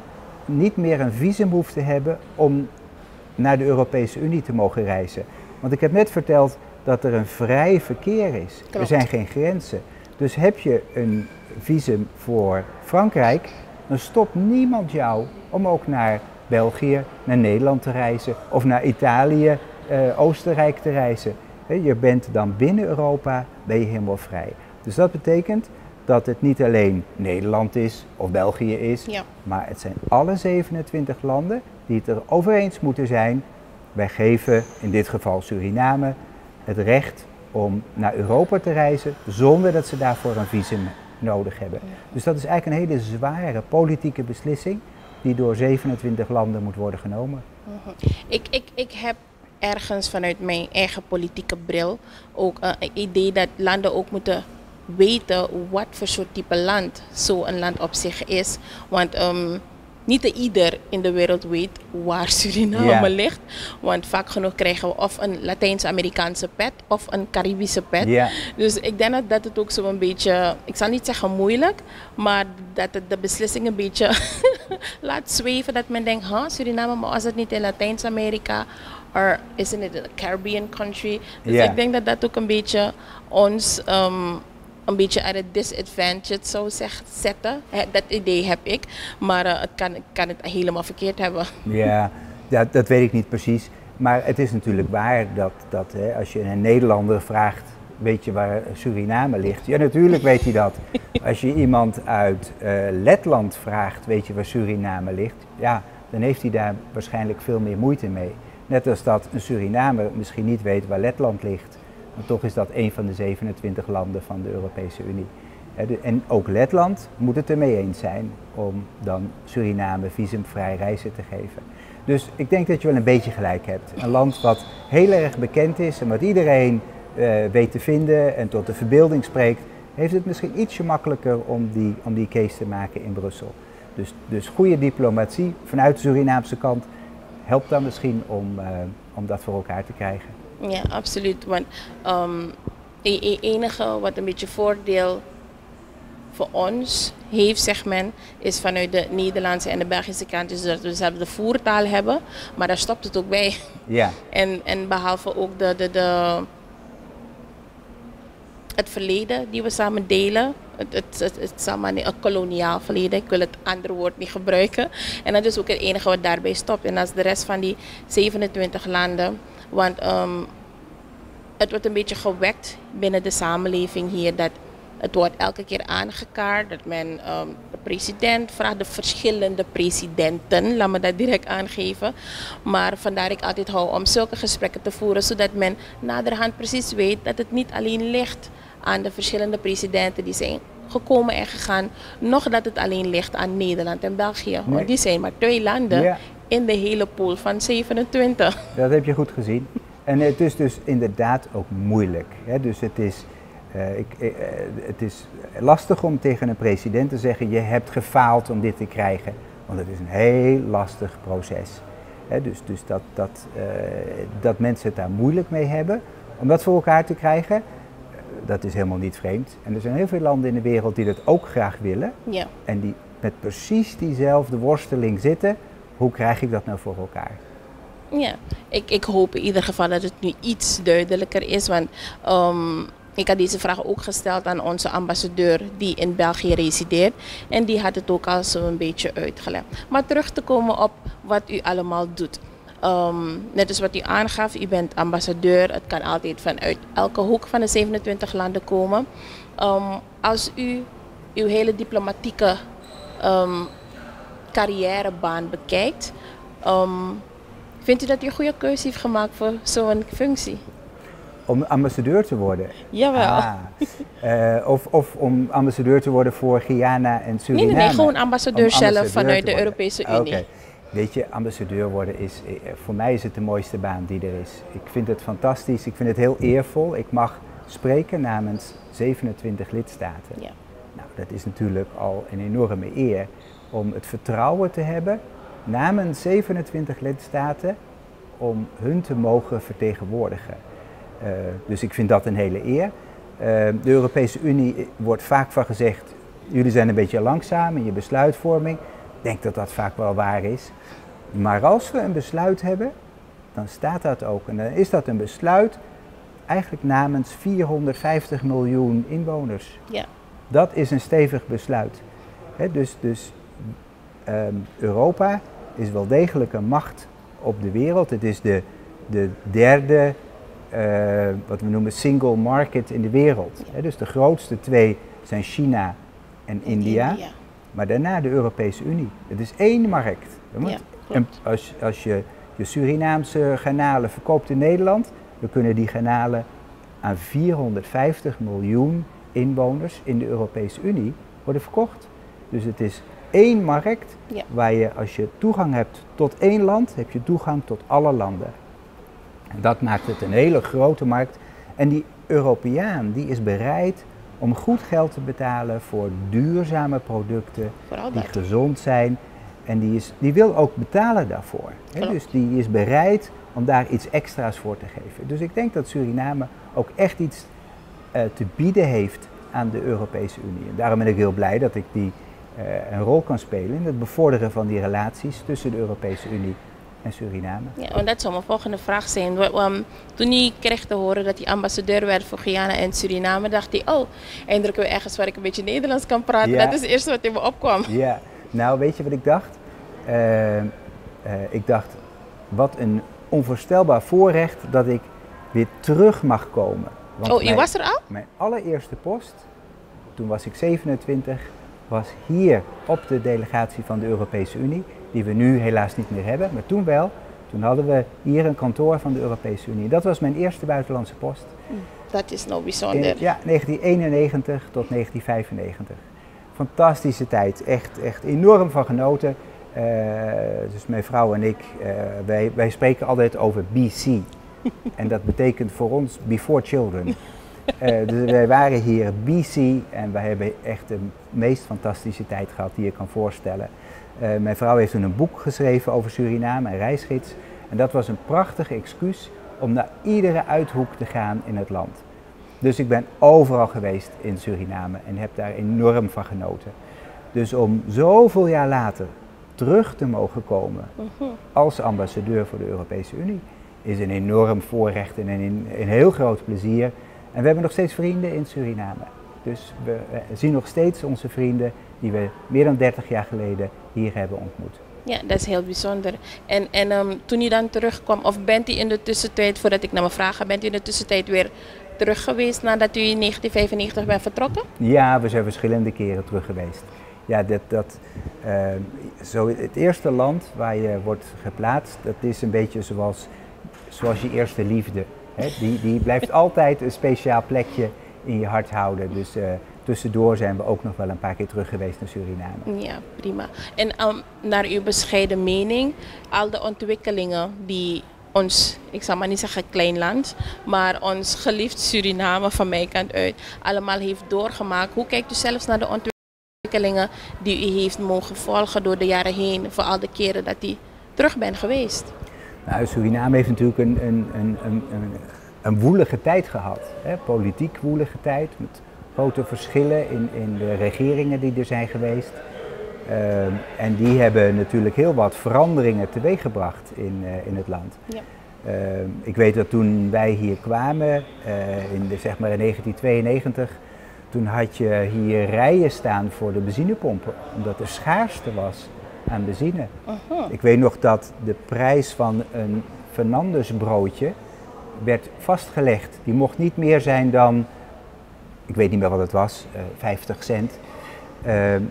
niet meer een visum hoeft te hebben om naar de Europese Unie te mogen reizen. Want ik heb net verteld dat er een vrij verkeer is. Er zijn geen grenzen. Dus heb je een visum voor Frankrijk, dan stopt niemand jou om ook naar België, naar Nederland te reizen of naar Italië, uh, Oostenrijk te reizen. Je bent dan binnen Europa, ben je helemaal vrij. Dus dat betekent dat het niet alleen Nederland is of België is, maar het zijn alle 27 landen die het erover eens moeten zijn. Wij geven in dit geval Suriname het recht om naar Europa te reizen zonder dat ze daarvoor een visum nodig hebben. Dus dat is eigenlijk een hele zware politieke beslissing die door 27 landen moet worden genomen.
Mhm. Ik, ik, ik heb ergens vanuit mijn eigen politieke bril ook een idee dat landen ook moeten weten wat voor soort type land zo'n land op zich is. Want um, niet ieder in de wereld weet waar Suriname ligt. Want vaak genoeg krijgen we of een Latijns-Amerikaanse pet of een Caribische pet. Dus ik denk dat, dat het ook zo'n beetje, ik zal niet zeggen moeilijk, maar dat het de beslissing een beetje laat zweven. Dat men denkt, huh, Suriname, maar als het niet in Latijns-Amerika of is het een Caribbean country? Dus ik denk dat dat ook een beetje ons... Um, een beetje aan het disadvantage zou zetten. Dat idee heb ik. Maar uh, het kan, kan het helemaal verkeerd hebben.
Ja, dat, dat weet ik niet precies. Maar het is natuurlijk waar dat, dat hè, als je een Nederlander vraagt, weet je waar Suriname ligt? Ja, natuurlijk weet hij dat. Als je iemand uit uh, Letland vraagt, weet je waar Suriname ligt? Ja, dan heeft hij daar waarschijnlijk veel meer moeite mee. Net als dat een Surinamer misschien niet weet waar Letland ligt. Maar toch is dat een van de 27 landen van de Europese Unie. En ook Letland moet het ermee eens zijn om dan Suriname visumvrij reizen te geven. Dus ik denk dat je wel een beetje gelijk hebt. Een land wat heel erg bekend is en wat iedereen uh, weet te vinden en tot de verbeelding spreekt, heeft het misschien ietsje makkelijker om die, om die case te maken in Brussel. Dus, dus goede diplomatie vanuit de Surinaamse kant helpt dan misschien om, uh, om dat voor elkaar te krijgen.
Ja, absoluut. Want um, het enige wat een beetje voordeel voor ons heeft, zeg men, is vanuit de Nederlandse en de Belgische kant is dat we dezelfde voertaal hebben, maar daar stopt het ook bij.
Ja.
En, en behalve ook de, de, de, het verleden die we samen delen, het, het, het, niet een koloniaal verleden. Ik wil het andere woord niet gebruiken. En dat is ook het enige wat daarbij stopt. En als de rest van die 27 landen. Want ehm, het wordt een beetje gewekt binnen de samenleving hier dat het wordt elke keer aangekaart dat men um, de president vraagt, de verschillende presidenten, laat me dat direct aangeven. Maar vandaar ik altijd hou om zulke gesprekken te voeren, zodat men naderhand precies weet dat het niet alleen ligt aan de verschillende presidenten die zijn gekomen en gegaan, nog dat het alleen ligt aan Nederland en België. Want die zijn maar twee landen in de hele pool van 27.
Dat heb je goed gezien. En het is dus inderdaad ook moeilijk. Hè? Dus het is, uh, ik, uh, het is lastig om tegen een president te zeggen: je hebt gefaald om dit te krijgen. Want het is een heel lastig proces. Hè? Dus, dus dat, dat, uh, dat mensen het daar moeilijk mee hebben om dat voor elkaar te krijgen, dat is helemaal niet vreemd. En er zijn heel veel landen in de wereld die dat ook graag willen.
Ja.
En die met precies diezelfde worsteling zitten. Hoe krijg ik dat nou voor elkaar?
Ja, ik, ik hoop in ieder geval dat het nu iets duidelijker is. Want um, ik had deze vraag ook gesteld aan onze ambassadeur die in België resideert. En die had het ook al zo een beetje uitgelegd. Maar terug te komen op wat u allemaal doet. Um, net als wat u aangaf, u bent ambassadeur. Het kan altijd vanuit elke hoek van de 27 landen komen. Um, als u uw hele diplomatieke carrièrebaan bekijkt, vindt u dat u een goede keuze heeft gemaakt voor zo'n functie?
Om ambassadeur te worden?
Jawel.
Ah, uh, of, of om ambassadeur te worden voor Guyana en Suriname?
Nee, nee, nee gewoon ambassadeur, ambassadeur zelf vanuit de Europese Unie.
Okay. Weet je, ambassadeur worden is, voor mij is het de mooiste baan die er is. Ik vind het fantastisch, ik vind het heel eervol. Ik mag spreken namens 27 lidstaten.
Ja.
Nou, dat is natuurlijk al een enorme eer om het vertrouwen te hebben namens 27 lidstaten om hun te mogen vertegenwoordigen. Uh, dus ik vind dat een hele eer. Uh, de Europese Unie wordt vaak van gezegd, jullie zijn een beetje langzaam in je besluitvorming. Ik denk dat dat vaak wel waar is. Maar als we een besluit hebben, dan staat dat ook. En dan is dat een besluit eigenlijk namens 450 miljoen inwoners.
Ja.
Dat is een stevig besluit. He, dus dus Europa is wel degelijk een macht op de wereld. Het is de, de derde, uh, wat we noemen, single market in de wereld. Ja. Dus de grootste twee zijn China en India.
India.
Maar daarna de Europese Unie. Het is één markt.
Ja,
en als, als je je Surinaamse garnalen verkoopt in Nederland, dan kunnen die garnalen aan 450 miljoen inwoners in de Europese Unie worden verkocht. Dus het is één markt
ja.
waar je als je toegang hebt tot één land, heb je toegang tot alle landen. En dat maakt het een hele grote markt. En die Europeaan die is bereid om goed geld te betalen voor duurzame producten
Vooral
die
dat.
gezond zijn. En die, is, die wil ook betalen daarvoor. Hè? Dus die is bereid om daar iets extra's voor te geven. Dus ik denk dat Suriname ook echt iets uh, te bieden heeft aan de Europese Unie. En daarom ben ik heel blij dat ik die een rol kan spelen in het bevorderen van die relaties tussen de Europese Unie en Suriname.
Ja, en dat zou mijn volgende vraag zijn. Um, toen hij kreeg te horen dat hij ambassadeur werd voor Guyana en Suriname, dacht hij, oh, eindelijk weer ergens waar ik een beetje Nederlands kan praten.
Ja.
Dat is het eerste wat in me opkwam.
Ja, nou weet je wat ik dacht? Uh, uh, ik dacht, wat een onvoorstelbaar voorrecht dat ik weer terug mag komen. Want
oh,
mijn,
was er al?
Mijn allereerste post, toen was ik 27, was hier op de delegatie van de Europese Unie, die we nu helaas niet meer hebben, maar toen wel. Toen hadden we hier een kantoor van de Europese Unie. Dat was mijn eerste buitenlandse post.
Dat is nou bijzonder.
In, ja, 1991 tot 1995. Fantastische tijd, echt, echt enorm van genoten. Uh, dus mijn vrouw en ik, uh, wij, wij spreken altijd over BC. en dat betekent voor ons Before Children. Uh, dus wij waren hier BC en wij hebben echt de meest fantastische tijd gehad die je kan voorstellen. Uh, mijn vrouw heeft toen een boek geschreven over Suriname, een reisgids. En dat was een prachtige excuus om naar iedere uithoek te gaan in het land. Dus ik ben overal geweest in Suriname en heb daar enorm van genoten. Dus om zoveel jaar later terug te mogen komen als ambassadeur voor de Europese Unie is een enorm voorrecht en een, een heel groot plezier. En we hebben nog steeds vrienden in Suriname. Dus we zien nog steeds onze vrienden die we meer dan 30 jaar geleden hier hebben ontmoet.
Ja, dat is heel bijzonder. En, en ehm, toen u dan terugkwam, of bent u in de tussentijd, voordat ik naar mijn vraag ga, bent u in de tussentijd weer terug geweest nadat u in 1995 bent vertrokken?
Ja, we zijn verschillende keren terug geweest. Ja, dat, dat, uh, zo het eerste land waar je wordt geplaatst, dat is een beetje zoals, zoals je eerste liefde. Die, die blijft altijd een speciaal plekje in je hart houden. Dus uh, tussendoor zijn we ook nog wel een paar keer terug geweest naar Suriname.
Ja, prima. En um, naar uw bescheiden mening, al de ontwikkelingen die ons, ik zal maar niet zeggen klein land, maar ons geliefd Suriname van mijn kant uit allemaal heeft doorgemaakt. Hoe kijkt u zelfs naar de ontwikkelingen die u heeft mogen volgen door de jaren heen, voor al de keren dat u terug bent geweest?
Nou, Suriname heeft natuurlijk een, een, een, een, een woelige tijd gehad. Hè? Politiek woelige tijd, met grote verschillen in, in de regeringen die er zijn geweest. Uh, en die hebben natuurlijk heel wat veranderingen teweeggebracht in, uh, in het land. Ja. Uh, ik weet dat toen wij hier kwamen, eh, in, de, zeg maar in 1992, toen had je hier rijen staan voor de benzinepompen, omdat er schaarste was aan benzine. Ik weet nog dat de prijs van een Fernandes broodje werd vastgelegd. Die mocht niet meer zijn dan, ik weet niet meer wat het was, 50 cent. Ehm,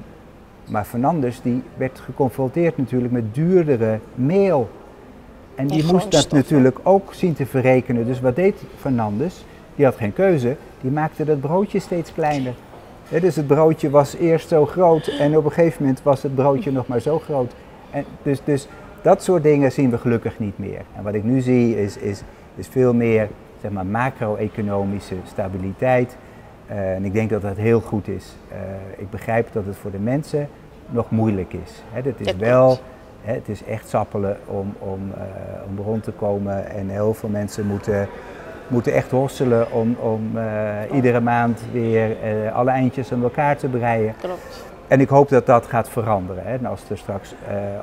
maar Fernandes die werd geconfronteerd natuurlijk met duurdere meel. En die moest dat natuurlijk ook zien te verrekenen. Dus wat deed Fernandes? Die had geen keuze. Die maakte dat broodje steeds kleiner. Dus het broodje was eerst zo groot en op een gegeven moment was het broodje nog maar zo groot. En dus, dus dat soort dingen zien we gelukkig niet meer. En wat ik nu zie is, is, is veel meer zeg maar, macro-economische stabiliteit. Uh, en ik denk dat dat heel goed is. Uh, ik begrijp dat het voor de mensen nog moeilijk is. Het is wel, het is echt sappelen om, om, uh, om rond te komen. En heel veel mensen moeten, moeten echt hosselen om, om iedere maand weer alle eindjes aan elkaar te breien.
Klopt.
En ik hoop dat dat gaat veranderen. Hè. En als er straks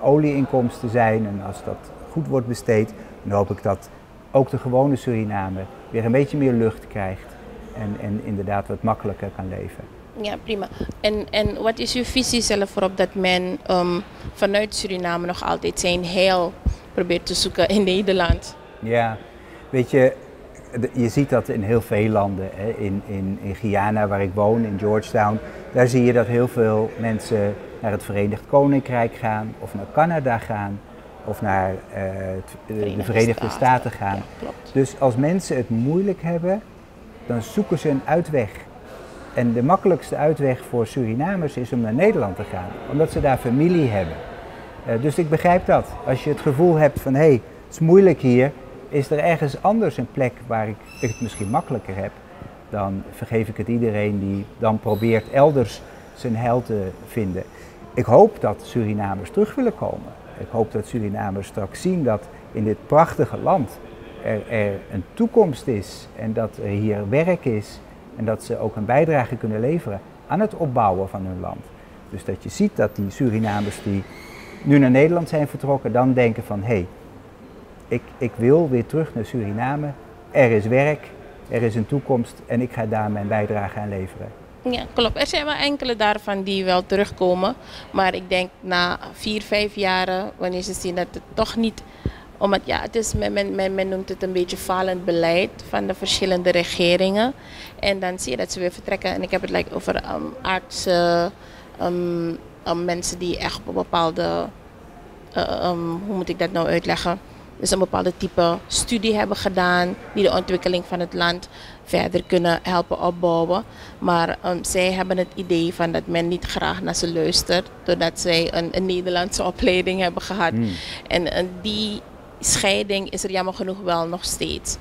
olieinkomsten zijn en als dat goed wordt besteed, dan hoop ik dat ook de gewone Surinamer weer een beetje meer lucht krijgt en, en inderdaad wat makkelijker kan leven.
Ja, prima. En, en wat is uw visie zelf voorop dat men um, vanuit Suriname nog altijd zijn heil probeert te zoeken in Nederland?
Ja, weet je, je ziet dat in heel veel landen. Hè. In, in, in Guyana, waar ik woon, in Georgetown, daar zie je dat heel veel mensen naar het Verenigd Koninkrijk gaan, of naar Canada gaan, of naar uh, Verenigde de Verenigde Staten, Staten gaan.
Ja,
dus als mensen het moeilijk hebben, dan zoeken ze een uitweg. En de makkelijkste uitweg voor Surinamers is om naar Nederland te gaan, omdat ze daar familie hebben. Uh, dus ik begrijp dat. Als je het gevoel hebt van hé, hey, het is moeilijk hier, is er ergens anders een plek waar ik het misschien makkelijker heb, dan vergeef ik het iedereen die dan probeert elders zijn heil te vinden. Ik hoop dat Surinamers terug willen komen. Ik hoop dat Surinamers straks zien dat in dit prachtige land er, er, een toekomst is en dat er hier werk is en dat ze ook een bijdrage kunnen leveren aan het opbouwen van hun land. Dus dat je ziet dat die Surinamers die nu naar Nederland zijn vertrokken, dan denken van hé, hey, ik, ik wil weer terug naar Suriname, er is werk, er is een toekomst en ik ga daar mijn bijdrage aan leveren.
Ja, klopt. Er zijn wel enkele daarvan die wel terugkomen. Maar ik denk na vier, vijf jaren, wanneer ze zien dat het toch niet omdat ja, het is, men, men, men noemt het een beetje falend beleid van de verschillende regeringen. En dan zie je dat ze weer vertrekken. En ik heb het like, over um, artsen, um, um, mensen die echt op bepaalde, uh, hoe moet ik dat nou uitleggen? Dus een bepaalde type studie hebben gedaan die de ontwikkeling van het land verder kunnen helpen opbouwen. Maar um, zij hebben het idee van dat men niet graag naar ze luistert, doordat zij een, een Nederlandse opleiding hebben gehad. Mm. En, en die scheiding is er jammer genoeg wel nog steeds.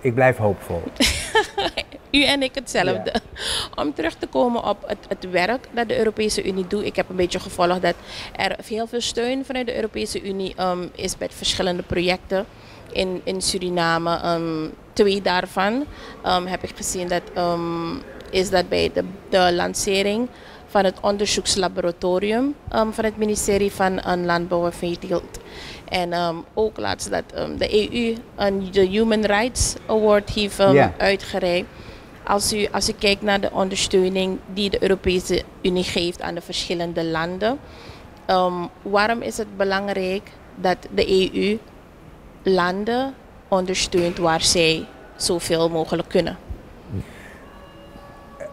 Ik blijf hoopvol.
U en ik hetzelfde. Ja. Om terug te komen op het, het, werk dat de Europese Unie doet. Ik heb een beetje gevolgd dat er heel veel steun vanuit de Europese Unie um, is bij verschillende projecten in, in Suriname. Um, twee daarvan um, heb ik gezien dat is dat bij de, de lancering van het onderzoekslaboratorium van het ministerie van Landbouw en Veeteelt. En um, ook laatst dat de EU een de Human Rights Award heeft yeah. uitgereikt. Als u, als u kijkt naar de ondersteuning die de Europese Unie geeft aan de verschillende landen, ehm, waarom is het belangrijk dat de EU landen ondersteunt waar zij zoveel mogelijk kunnen?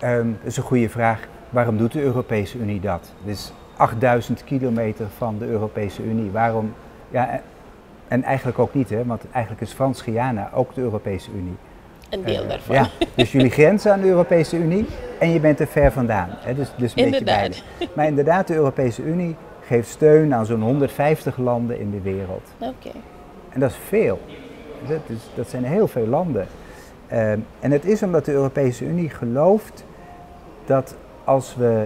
Um, dat is een goede vraag. Waarom doet de Europese Unie dat? Het is 8000 kilometer van de Europese Unie. Waarom? Ja, en eigenlijk ook niet, hè, want eigenlijk is Frans-Guyana ook de Europese Unie.
Een deel
Uh,
daarvan.
ja, dus jullie grenzen aan de Europese Unie en je bent er ver vandaan. Hè, dus, dus een beetje
Inderdaad.
beide. Maar inderdaad, de Europese Unie geeft steun aan zo'n 150 landen in de wereld.
Oké.
En dat is veel. Dat, is, dat zijn heel veel landen. Ehm, en het is omdat de Europese Unie gelooft dat als we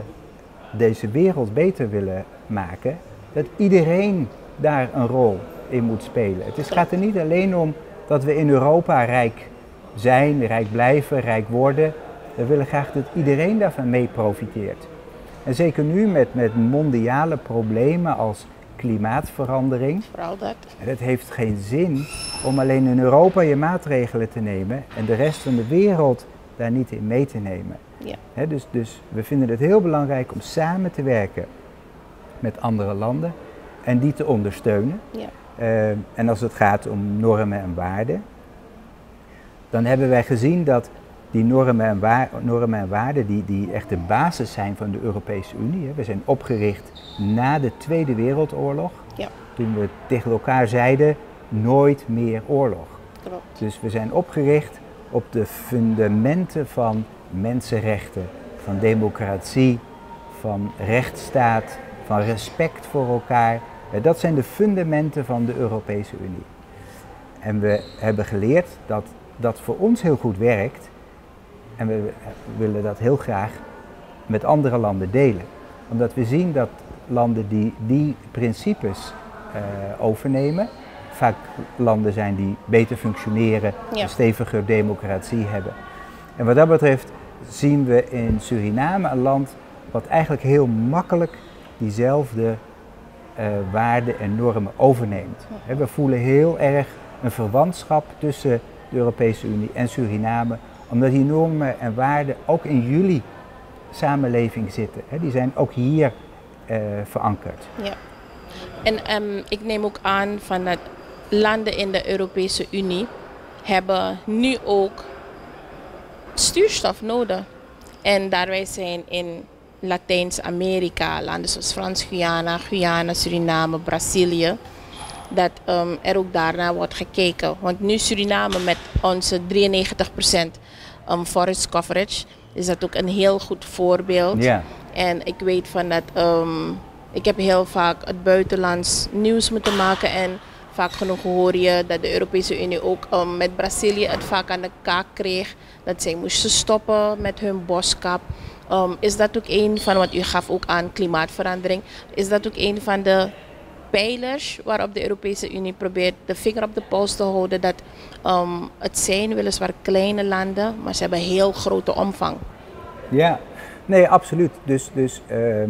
deze wereld beter willen maken, dat iedereen daar een rol in moet spelen. Het is, gaat er niet alleen om dat we in Europa rijk zijn, rijk blijven, rijk worden. We willen graag dat iedereen daarvan mee profiteert. En zeker nu met, met mondiale problemen als klimaatverandering.
Vooral dat.
Het heeft geen zin om alleen in Europa je maatregelen te nemen en de rest van de wereld daar niet in mee te nemen.
Ja.
Dus, dus we vinden het heel belangrijk om samen te werken met andere landen en die te ondersteunen.
Ja.
Eh, en als het gaat om normen en waarden, dan hebben wij gezien dat die normen en, waar- normen en waarden die, die echt de basis zijn van de Europese Unie. Hè. We zijn opgericht na de Tweede Wereldoorlog,
Ja.
toen we tegen elkaar zeiden nooit meer oorlog.
Klopt.
Dus we zijn opgericht op de fundamenten van mensenrechten, van democratie, van rechtsstaat, van respect voor elkaar. Dat zijn de fundamenten van de Europese Unie. En we hebben geleerd dat dat voor ons heel goed werkt. En we willen dat heel graag met andere landen delen. Omdat we zien dat landen die die principes eh, overnemen, vaak landen zijn die beter functioneren,
Ja.
een steviger democratie hebben. En wat dat betreft zien we in Suriname een land wat eigenlijk heel makkelijk diezelfde eh, waarden en normen overneemt. We voelen heel erg een verwantschap tussen de Europese Unie en Suriname, omdat die normen en waarden ook in jullie samenleving zitten. Hè. Die zijn ook hier eh, verankerd.
Ja. En ehm, ik neem ook aan van dat landen in de Europese Unie hebben nu ook stuurstof nodig. En daar wij zijn in Latijns-Amerika, landen zoals Frans-Guyana, Guyana, Suriname, Brazilië, dat ehm, er ook daarna wordt gekeken. Want nu Suriname met onze 93% um, forest coverage is dat ook een heel goed voorbeeld.
Ja.
En ik weet van dat, ehm, ik heb heel vaak het buitenlands nieuws moeten maken en vaak genoeg hoor je dat de Europese Unie ook ehm, met Brazilië het vaak aan de kaak kreeg dat zij moesten stoppen met hun boskap. Ehm, is dat ook een van, wat u gaf ook aan klimaatverandering, is dat ook een van de pijlers waarop de Europese Unie probeert de vinger op de pols te houden dat ehm, het zijn weliswaar kleine landen, maar ze hebben heel grote omvang.
Ja, nee, absoluut. Dus, dus ehm,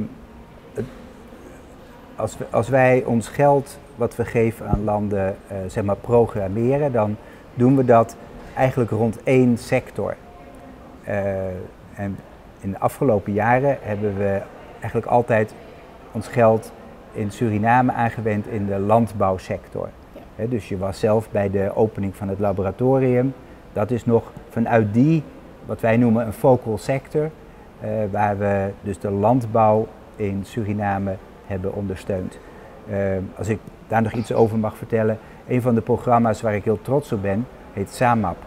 als, we, als wij ons geld wat we geven aan landen, eh, zeg maar, programmeren, dan doen we dat eigenlijk rond één sector. Eh, en in de afgelopen jaren hebben we eigenlijk altijd ons geld in Suriname aangewend in de landbouwsector.
Ja.
Dus je was zelf bij de opening van het laboratorium. Dat is nog vanuit die, wat wij noemen een focal sector, eh, waar we dus de landbouw in Suriname hebben ondersteund. Eh, als ik daar nog iets over mag vertellen, een van de programma's waar ik heel trots op ben, heet SAMAP.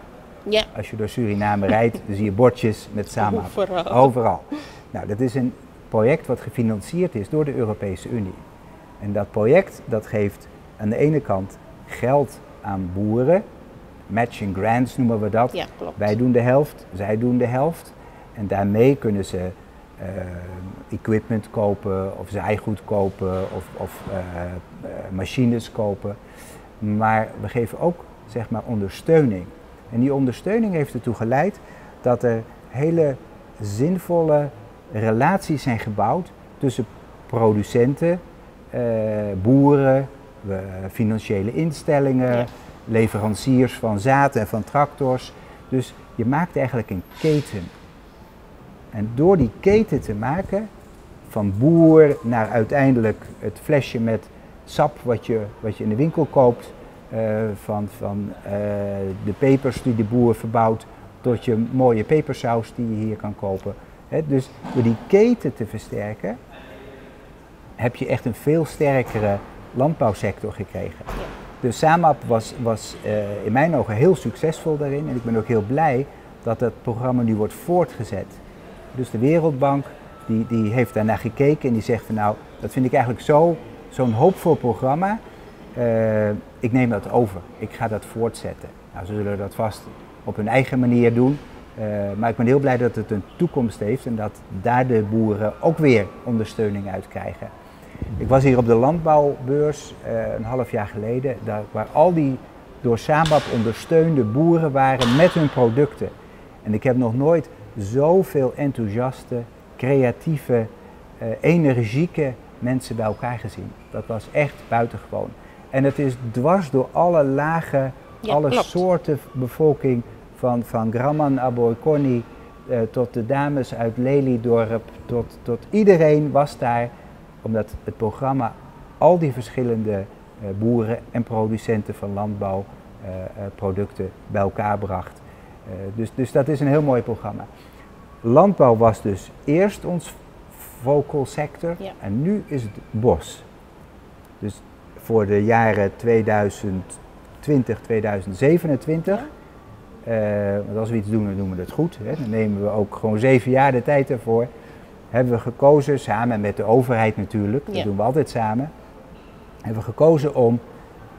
Ja,
Als je door Suriname rijdt, dan zie je bordjes met SAMAP.
Overal.
Overal. Nou, dat is een project wat gefinancierd is door de Europese Unie. En dat project dat geeft aan de ene kant geld aan boeren, matching grants noemen we dat.
ja klopt.
Wij doen de helft, zij doen de helft. En daarmee kunnen ze eh, equipment kopen of zaaigoed kopen of, of eh, eh, machines kopen. Maar we geven ook zeg maar ondersteuning. En die ondersteuning heeft ertoe geleid dat er hele zinvolle relaties zijn gebouwd tussen producenten, boeren, eh, financiële instellingen,
Ja.
leveranciers van zaad en van tractors. Dus Je maakt eigenlijk een keten. En door die keten te maken, van boer naar uiteindelijk het flesje met sap wat je, wat je in de winkel koopt, eh, van, van eh, de pepers die de boer verbouwt, tot je mooie pepersaus die je hier kan kopen. dus door die keten te versterken, heb je echt een veel sterkere landbouwsector gekregen. Dus SAMAP was, was uh, in mijn ogen heel succesvol daarin en ik ben ook heel blij dat het programma nu wordt voortgezet. Dus de Wereldbank die, die heeft daarnaar gekeken en die zegt van nou, dat vind ik eigenlijk zo, zo'n hoopvol programma. Uh, ik neem dat over, ik ga dat voortzetten. Nou, ze zullen dat vast op hun eigen manier doen. Uh, maar ik ben heel blij dat het een toekomst heeft en dat daar de boeren ook weer ondersteuning uit krijgen. Ik was hier op de landbouwbeurs uh, een half jaar geleden, daar, waar al die door SAMAP ondersteunde boeren waren met hun producten. En ik heb nog nooit zoveel enthousiaste, creatieve, uh, energieke mensen bij elkaar gezien. Dat was echt buitengewoon. En het is dwars door alle lagen, ja, alle klopt. soorten bevolking, van, van Gramman Aboikoni uh, tot de dames uit Lelydorp, tot, tot iedereen was daar, omdat het programma al die verschillende uh, boeren en producenten van landbouwproducten uh, bij elkaar bracht. dus, dus dat is een heel mooi programma. Landbouw was dus eerst ons vocal sector ja. en nu is het bos. Dus voor de jaren 2020, 2027. Ja. Uh, want als we iets doen, dan doen we het goed. Hè. Dan nemen we ook gewoon zeven jaar de tijd ervoor. Hebben we gekozen, samen met de overheid natuurlijk, dat doen we altijd samen. Hebben we gekozen om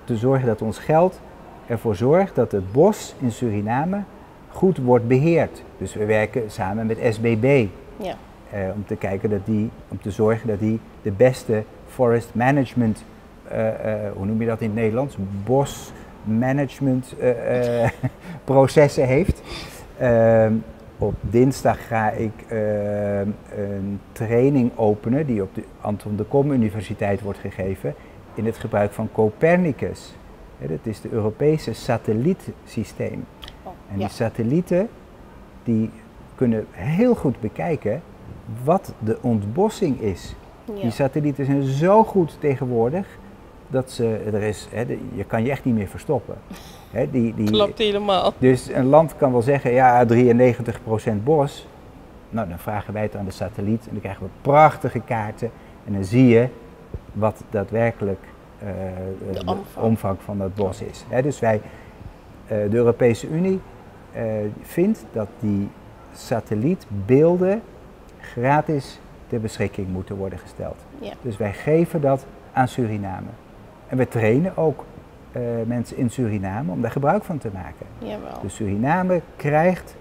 te zorgen dat ons geld ervoor zorgt dat het bos in Suriname goed wordt beheerd. Dus we werken samen met SBB. Ja. Uh, om te kijken dat die, om te zorgen dat die de beste forest management, uh, hoe noem je dat in het Nederlands? Bosmanagement processen heeft. Op dinsdag ga ik ehm, een training openen die op de Anton de Kom Universiteit wordt gegeven in het gebruik van Copernicus. dat is de Europese satellietsysteem. Oh, en die satellieten die kunnen heel goed bekijken wat de ontbossing is. Die satellieten zijn zo goed tegenwoordig dat ze, er is, hè, je kan je echt niet meer verstoppen. Hè,
die, die, Klopt helemaal.
Dus een land kan wel zeggen, ja, 93% bos. Nou, dan vragen wij het aan de satelliet en dan krijgen we prachtige kaarten. En dan zie je wat daadwerkelijk uh, de, de omvang. omvang. van dat bos is. Hè, dus wij, uh, de Europese Unie uh, vindt dat die satellietbeelden gratis ter beschikking moeten worden gesteld. Ja. Dus wij geven dat aan Suriname. En we trainen ook uh, mensen in Suriname om daar gebruik van te maken. Jawel. Dus Suriname krijgt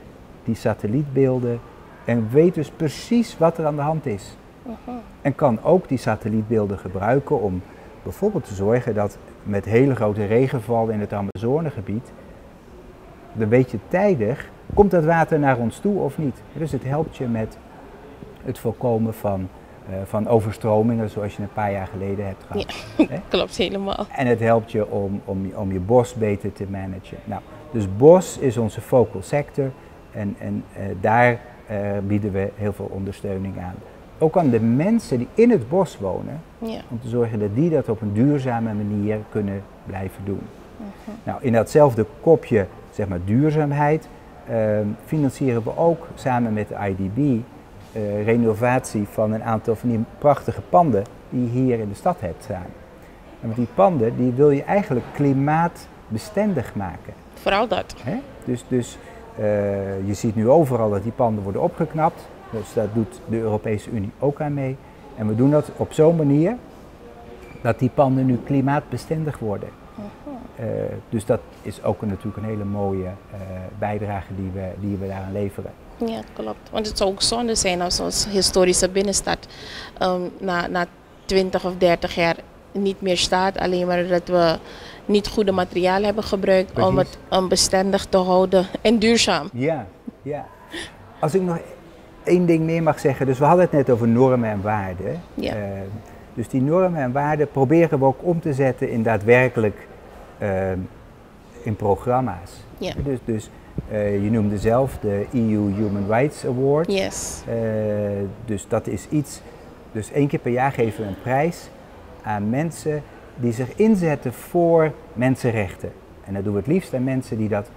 die satellietbeelden en weet dus precies wat er aan de hand is. Uh -huh. En kan ook die satellietbeelden gebruiken om bijvoorbeeld te zorgen dat met hele grote regenvallen in het Amazonegebied, dan weet je tijdig, komt dat water naar ons toe of niet. Dus het helpt je met het voorkomen van van overstromingen zoals je een paar jaar geleden hebt gehad.
Ja, klopt helemaal.
En het helpt je om, om, om je bos beter te managen. Nou, dus bos is onze focal sector en, en uh, daar uh, bieden we heel veel ondersteuning aan. Ook aan de mensen die in het bos wonen, ja. om te zorgen dat die dat op een duurzame manier kunnen blijven doen. -huh. Nou, in datzelfde kopje, zeg maar duurzaamheid, financieren we ook samen met de IDB uh, renovatie van een aantal van die prachtige panden die je hier in de stad hebt staan. En met die panden die wil je eigenlijk klimaatbestendig maken.
Vooral dat.
Hè? Dus, dus uh, je ziet nu overal dat die panden worden opgeknapt. Dus daar doet de Europese Unie ook aan mee. En we doen dat op zo'n manier dat die panden nu klimaatbestendig worden. Uh, dus dat is ook een, natuurlijk een hele mooie bijdrage die we, die we daaraan leveren.
Ja, klopt. Want het zou ook zonde zijn als onze historische binnenstad um, na, na 20 of 30 jaar niet meer staat. Alleen maar dat we niet goede materiaal hebben gebruikt Precies. om het um, bestendig te houden en duurzaam.
Ja, ja. Als ik nog één ding meer mag zeggen. Dus we hadden het net over normen en waarden. Ja. Uh, dus die normen en waarden proberen we ook om te zetten in daadwerkelijk uh, in programma's. Dus, dus eh, je noemde zelf de EU Human Rights Award.
Yes.
Eh, dus dat is iets. Dus één keer per jaar geven we een prijs aan mensen die zich inzetten voor mensenrechten. En dat doen we het liefst aan mensen die dat een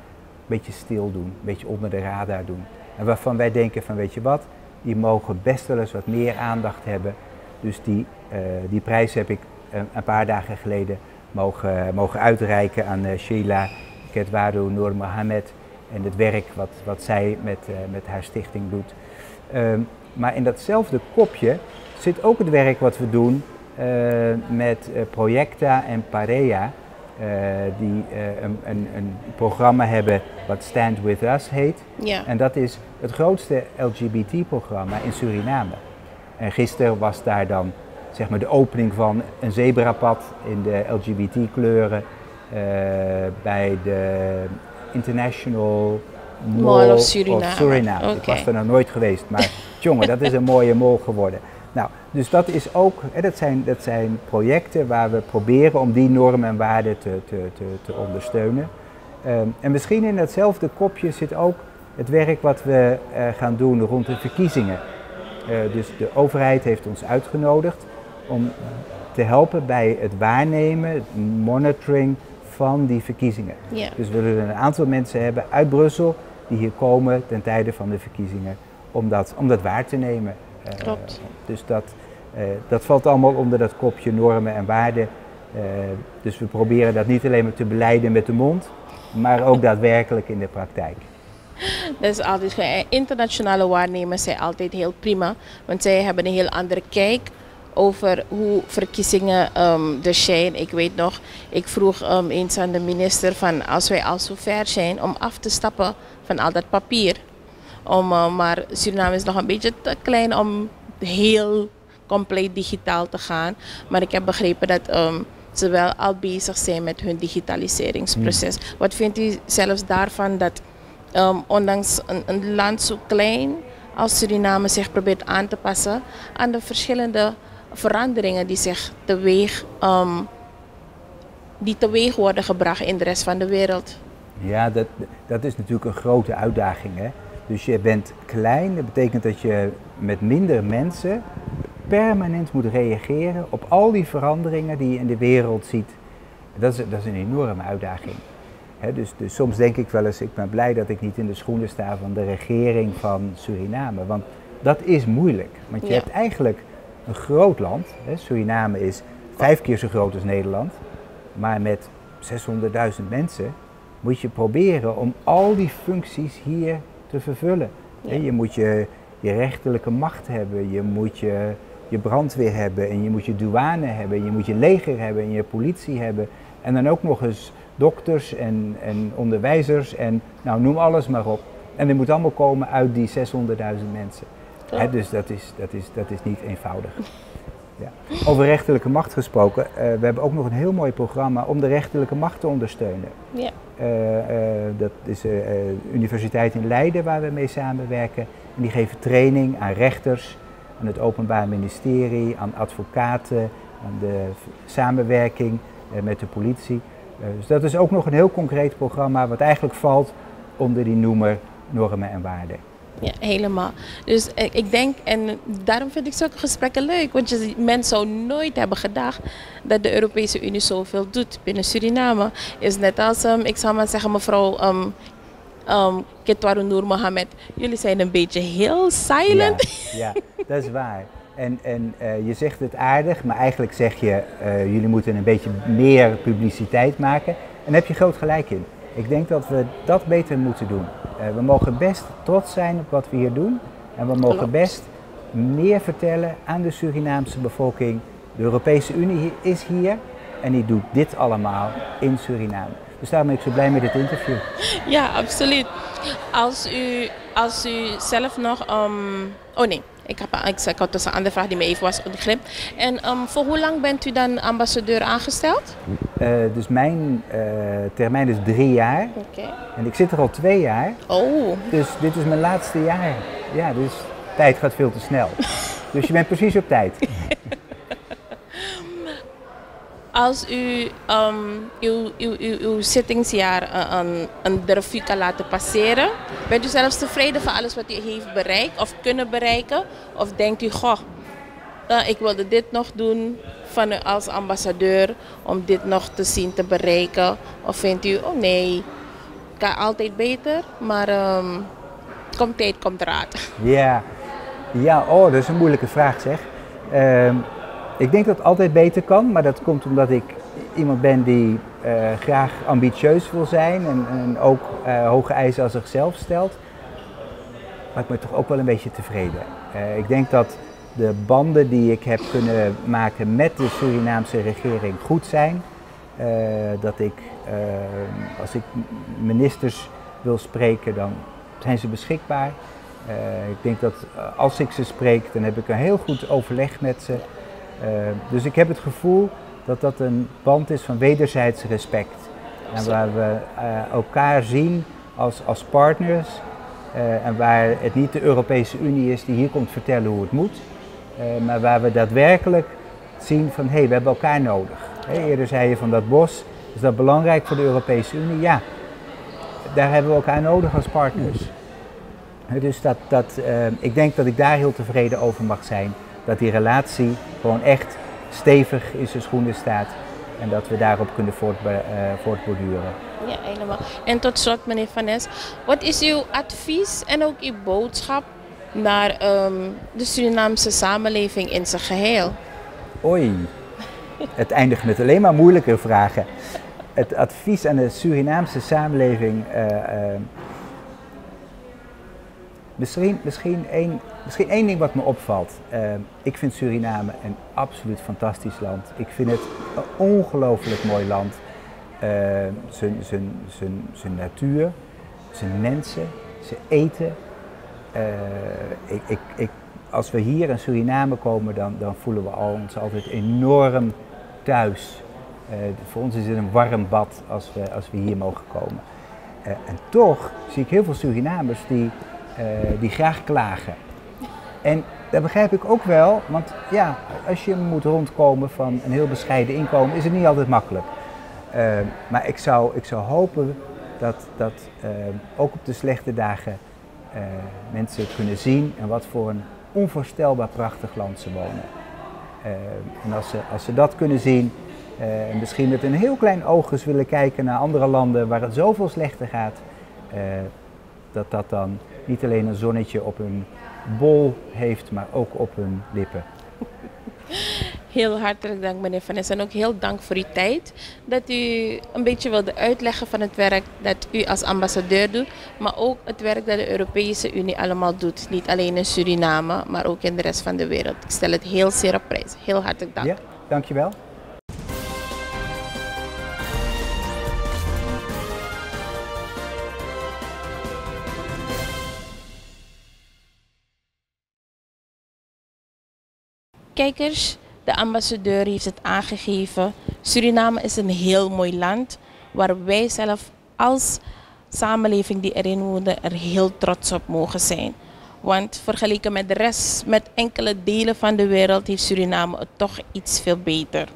beetje stil doen, een beetje onder de radar doen. En waarvan wij denken van weet je wat, die mogen best wel eens wat meer aandacht hebben. Dus die, eh, die prijs heb ik eh, een paar dagen geleden mogen, mogen uitreiken aan uh, Sheila Ketwado Noor Mohamed en het werk wat, wat zij met, uh, met haar stichting doet. Um, maar in datzelfde kopje zit ook het werk wat we doen uh, met Projecta en Parea, die een, een, een, programma hebben wat Stand With Us heet.
Ja.
En dat is het grootste LGBT-programma in Suriname. En gisteren was daar dan zeg maar, de opening van een zebrapad in de LGBT-kleuren bij de International
Mall of Suriname.
Of Suriname.
Okay.
Ik was er nog nooit geweest, maar jongen, dat is een mooie mall geworden. Nou, dus dat is ook, hè, dat, zijn, dat zijn projecten waar we proberen om die normen en waarden te, te, te, te ondersteunen. Um, en misschien in datzelfde kopje zit ook het werk wat we uh, gaan doen rond de verkiezingen. Uh, dus de overheid heeft ons uitgenodigd om te helpen bij het waarnemen, het monitoring van die verkiezingen.
Ja.
Dus we willen een aantal mensen hebben uit Brussel die hier komen ten tijde van de verkiezingen om dat, om dat waar te nemen. Uh,
Klopt.
Dus dat, uh, dat valt allemaal onder dat kopje normen en waarden. Uh, dus we proberen dat niet alleen maar te beleiden met de mond, maar ook daadwerkelijk in de praktijk.
Dat is altijd. Internationale waarnemers zijn altijd heel prima, want zij hebben een heel andere kijk over hoe verkiezingen um, er zijn. Ik weet nog, ik vroeg um, eens aan de minister van als wij al zo ver zijn om af te stappen van al dat papier. Om, uh, maar Suriname is nog een beetje te klein om heel compleet digitaal te gaan. Maar ik heb begrepen dat um, ze wel al bezig zijn met hun digitaliseringsproces. Hmm. Wat vindt u zelfs daarvan dat ondanks een, een land zo klein als Suriname zich probeert aan te passen aan de verschillende veranderingen die zich teweeg, um, die teweeg worden gebracht in de rest van de wereld.
Ja, dat, dat is natuurlijk een grote uitdaging. Hè? Dus je bent klein, dat betekent dat je met minder mensen permanent moet reageren op al die veranderingen die je in de wereld ziet. Dat is, dat is een enorme uitdaging. He, dus, dus soms denk ik wel eens, ik ben blij dat ik niet in de schoenen sta van de regering van Suriname. Want dat is moeilijk. Want je
Ja.
hebt eigenlijk een groot land. Suriname is vijf keer zo groot als Nederland. Maar met 600.000 mensen moet je proberen om al die functies hier te vervullen.
Ja.
Je moet je, je rechterlijke macht hebben, je moet je, je brandweer hebben en je moet je douane hebben, je moet je leger hebben en je politie hebben. En dan ook nog eens dokters en, en onderwijzers en nou noem alles maar op. En dat moet allemaal komen uit die 600.000 mensen. Dus dat is, dat, is, dat is niet eenvoudig. Ja. Over rechterlijke macht gesproken, eh, we hebben ook nog een heel mooi programma om de rechterlijke macht te ondersteunen.
Ja.
Eh, eh, dat is de Universiteit in Leiden waar we mee samenwerken. En die geven training aan rechters, aan het Openbaar Ministerie, aan advocaten, aan de samenwerking met de politie. Dus dat is ook nog een heel concreet programma wat eigenlijk valt onder die noemer normen en waarden.
Ja, helemaal. Dus eh, ik denk, en daarom vind ik zulke gesprekken leuk. Want je, men zou nooit hebben gedacht dat de Europese Unie zoveel doet binnen Suriname. Is net als, ehm, ik zal maar zeggen, mevrouw um, um, Ketwaru Noor Mohamed. Jullie zijn een beetje heel silent.
Ja, ja dat is waar. En, en eh, je zegt het aardig, maar eigenlijk zeg je, eh, jullie moeten een beetje meer publiciteit maken. En daar heb je groot gelijk in. Ik denk dat we dat beter moeten doen. Eh, we mogen best trots zijn op wat we hier doen. En we mogen best meer vertellen aan de Surinaamse bevolking. De Europese Unie is hier en die doet dit allemaal in Suriname. Dus daarom ben ik zo blij met dit interview.
Ja, absoluut. Als u, als u zelf nog. ehm, oh nee, ik, heb, ik, ik had dus een andere vraag die me even was ontglipt. En ehm, voor hoe lang bent u dan ambassadeur aangesteld?
Eh, dus mijn eh, termijn is drie jaar
Oké.
en ik zit er al twee jaar.
Oh,
Dus dit is mijn laatste jaar. Ja, dus tijd gaat veel te snel. Dus je bent precies op tijd.
Als u um, uw, uw, uw, zittingsjaar een, een revue kan laten passeren, bent u zelfs tevreden van alles wat u heeft bereikt of kunnen bereiken? Of denkt u, goh, uh, ik wilde dit nog doen van u als ambassadeur om dit nog te zien te bereiken? Of vindt u, oh nee, kan altijd beter, maar um, komt tijd, komt raad.
Ja, ja oh, dat is een moeilijke vraag zeg. Uh, ik denk dat het altijd beter kan, maar dat komt omdat ik iemand ben die uh, graag ambitieus wil zijn en, en ook uh, hoge eisen aan zichzelf stelt. Maar ik ben toch ook wel een beetje tevreden. Uh, ik denk dat de banden die ik heb kunnen maken met de Surinaamse regering goed zijn. dat ik, als ik ministers wil spreken, dan zijn ze beschikbaar. ik denk dat als ik ze spreek, dan heb ik een heel goed overleg met ze. Uh, dus ik heb het gevoel dat dat een band is van wederzijds respect. En waar we uh, elkaar zien als, als partners. Uh, en waar het niet de Europese Unie is die hier komt vertellen hoe het moet. maar waar we daadwerkelijk zien van hé, hey, we hebben elkaar nodig. Hey, eerder zei je van dat bos, is dat belangrijk voor de Europese Unie? Ja, daar hebben we elkaar nodig als partners. Dus dat, dat, ik denk dat ik daar heel tevreden over mag zijn dat die relatie gewoon echt stevig in zijn schoenen staat en dat we daarop kunnen voort, uh, voortborduren.
Ja, helemaal. En tot slot, meneer Van Nes, wat is uw advies en ook uw boodschap naar um, de Surinaamse samenleving in zijn geheel?
Oei, het eindigt met alleen maar moeilijke vragen. Het advies aan de Surinaamse samenleving. Uh, uh, misschien, misschien één Misschien één ding wat me opvalt. Uh, ik vind Suriname een absoluut fantastisch land. Ik vind het een ongelooflijk mooi land. Uh, zijn natuur, zijn mensen, zijn eten. Uh, ik, ik, ik, als we hier in Suriname komen, dan, dan voelen we ons altijd enorm thuis. voor ons is het een warm bad als we, als we hier mogen komen. en toch zie ik heel veel Surinamers die, die graag klagen. En dat begrijp ik ook wel, want ja, als je moet rondkomen van een heel bescheiden inkomen, is het niet altijd makkelijk. Uh, maar ik zou, ik zou hopen dat, dat uh, ook op de slechte dagen mensen kunnen zien en wat voor een onvoorstelbaar prachtig land ze wonen. en als ze, als ze dat kunnen zien en misschien met een heel klein oogjes willen kijken naar andere landen waar het zoveel slechter gaat, dat dat dan niet alleen een zonnetje op hun bol heeft, maar ook op hun lippen.
Heel hartelijk dank meneer Van En ook heel dank voor uw tijd. Dat u een beetje wilde uitleggen van het werk dat u als ambassadeur doet. Maar ook het werk dat de Europese Unie allemaal doet. Niet alleen in Suriname, maar ook in de rest van de wereld. Ik stel het heel zeer op prijs. Heel hartelijk dank. Ja,
dankjewel.
Kijkers, de ambassadeur heeft het aangegeven. Suriname is een heel mooi land waar wij zelf als samenleving die erin wonen er heel trots op mogen zijn. Want vergeleken met de rest, met enkele delen van de wereld, heeft Suriname het toch iets veel beter.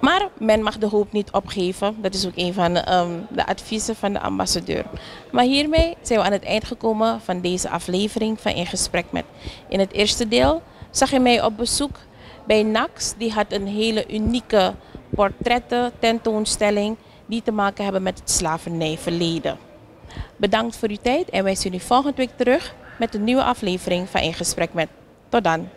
Maar men mag de hoop niet opgeven. Dat is ook een van um, de adviezen van de ambassadeur. Maar hiermee zijn we aan het eind gekomen van deze aflevering van In Gesprek met. In het eerste deel zag je mij op bezoek bij NAX. Die had een hele unieke portretten tentoonstelling die te maken hebben met het slavernijverleden. Bedankt voor uw tijd en wij zien u volgende week terug met een nieuwe aflevering van In Gesprek met. Tot dan.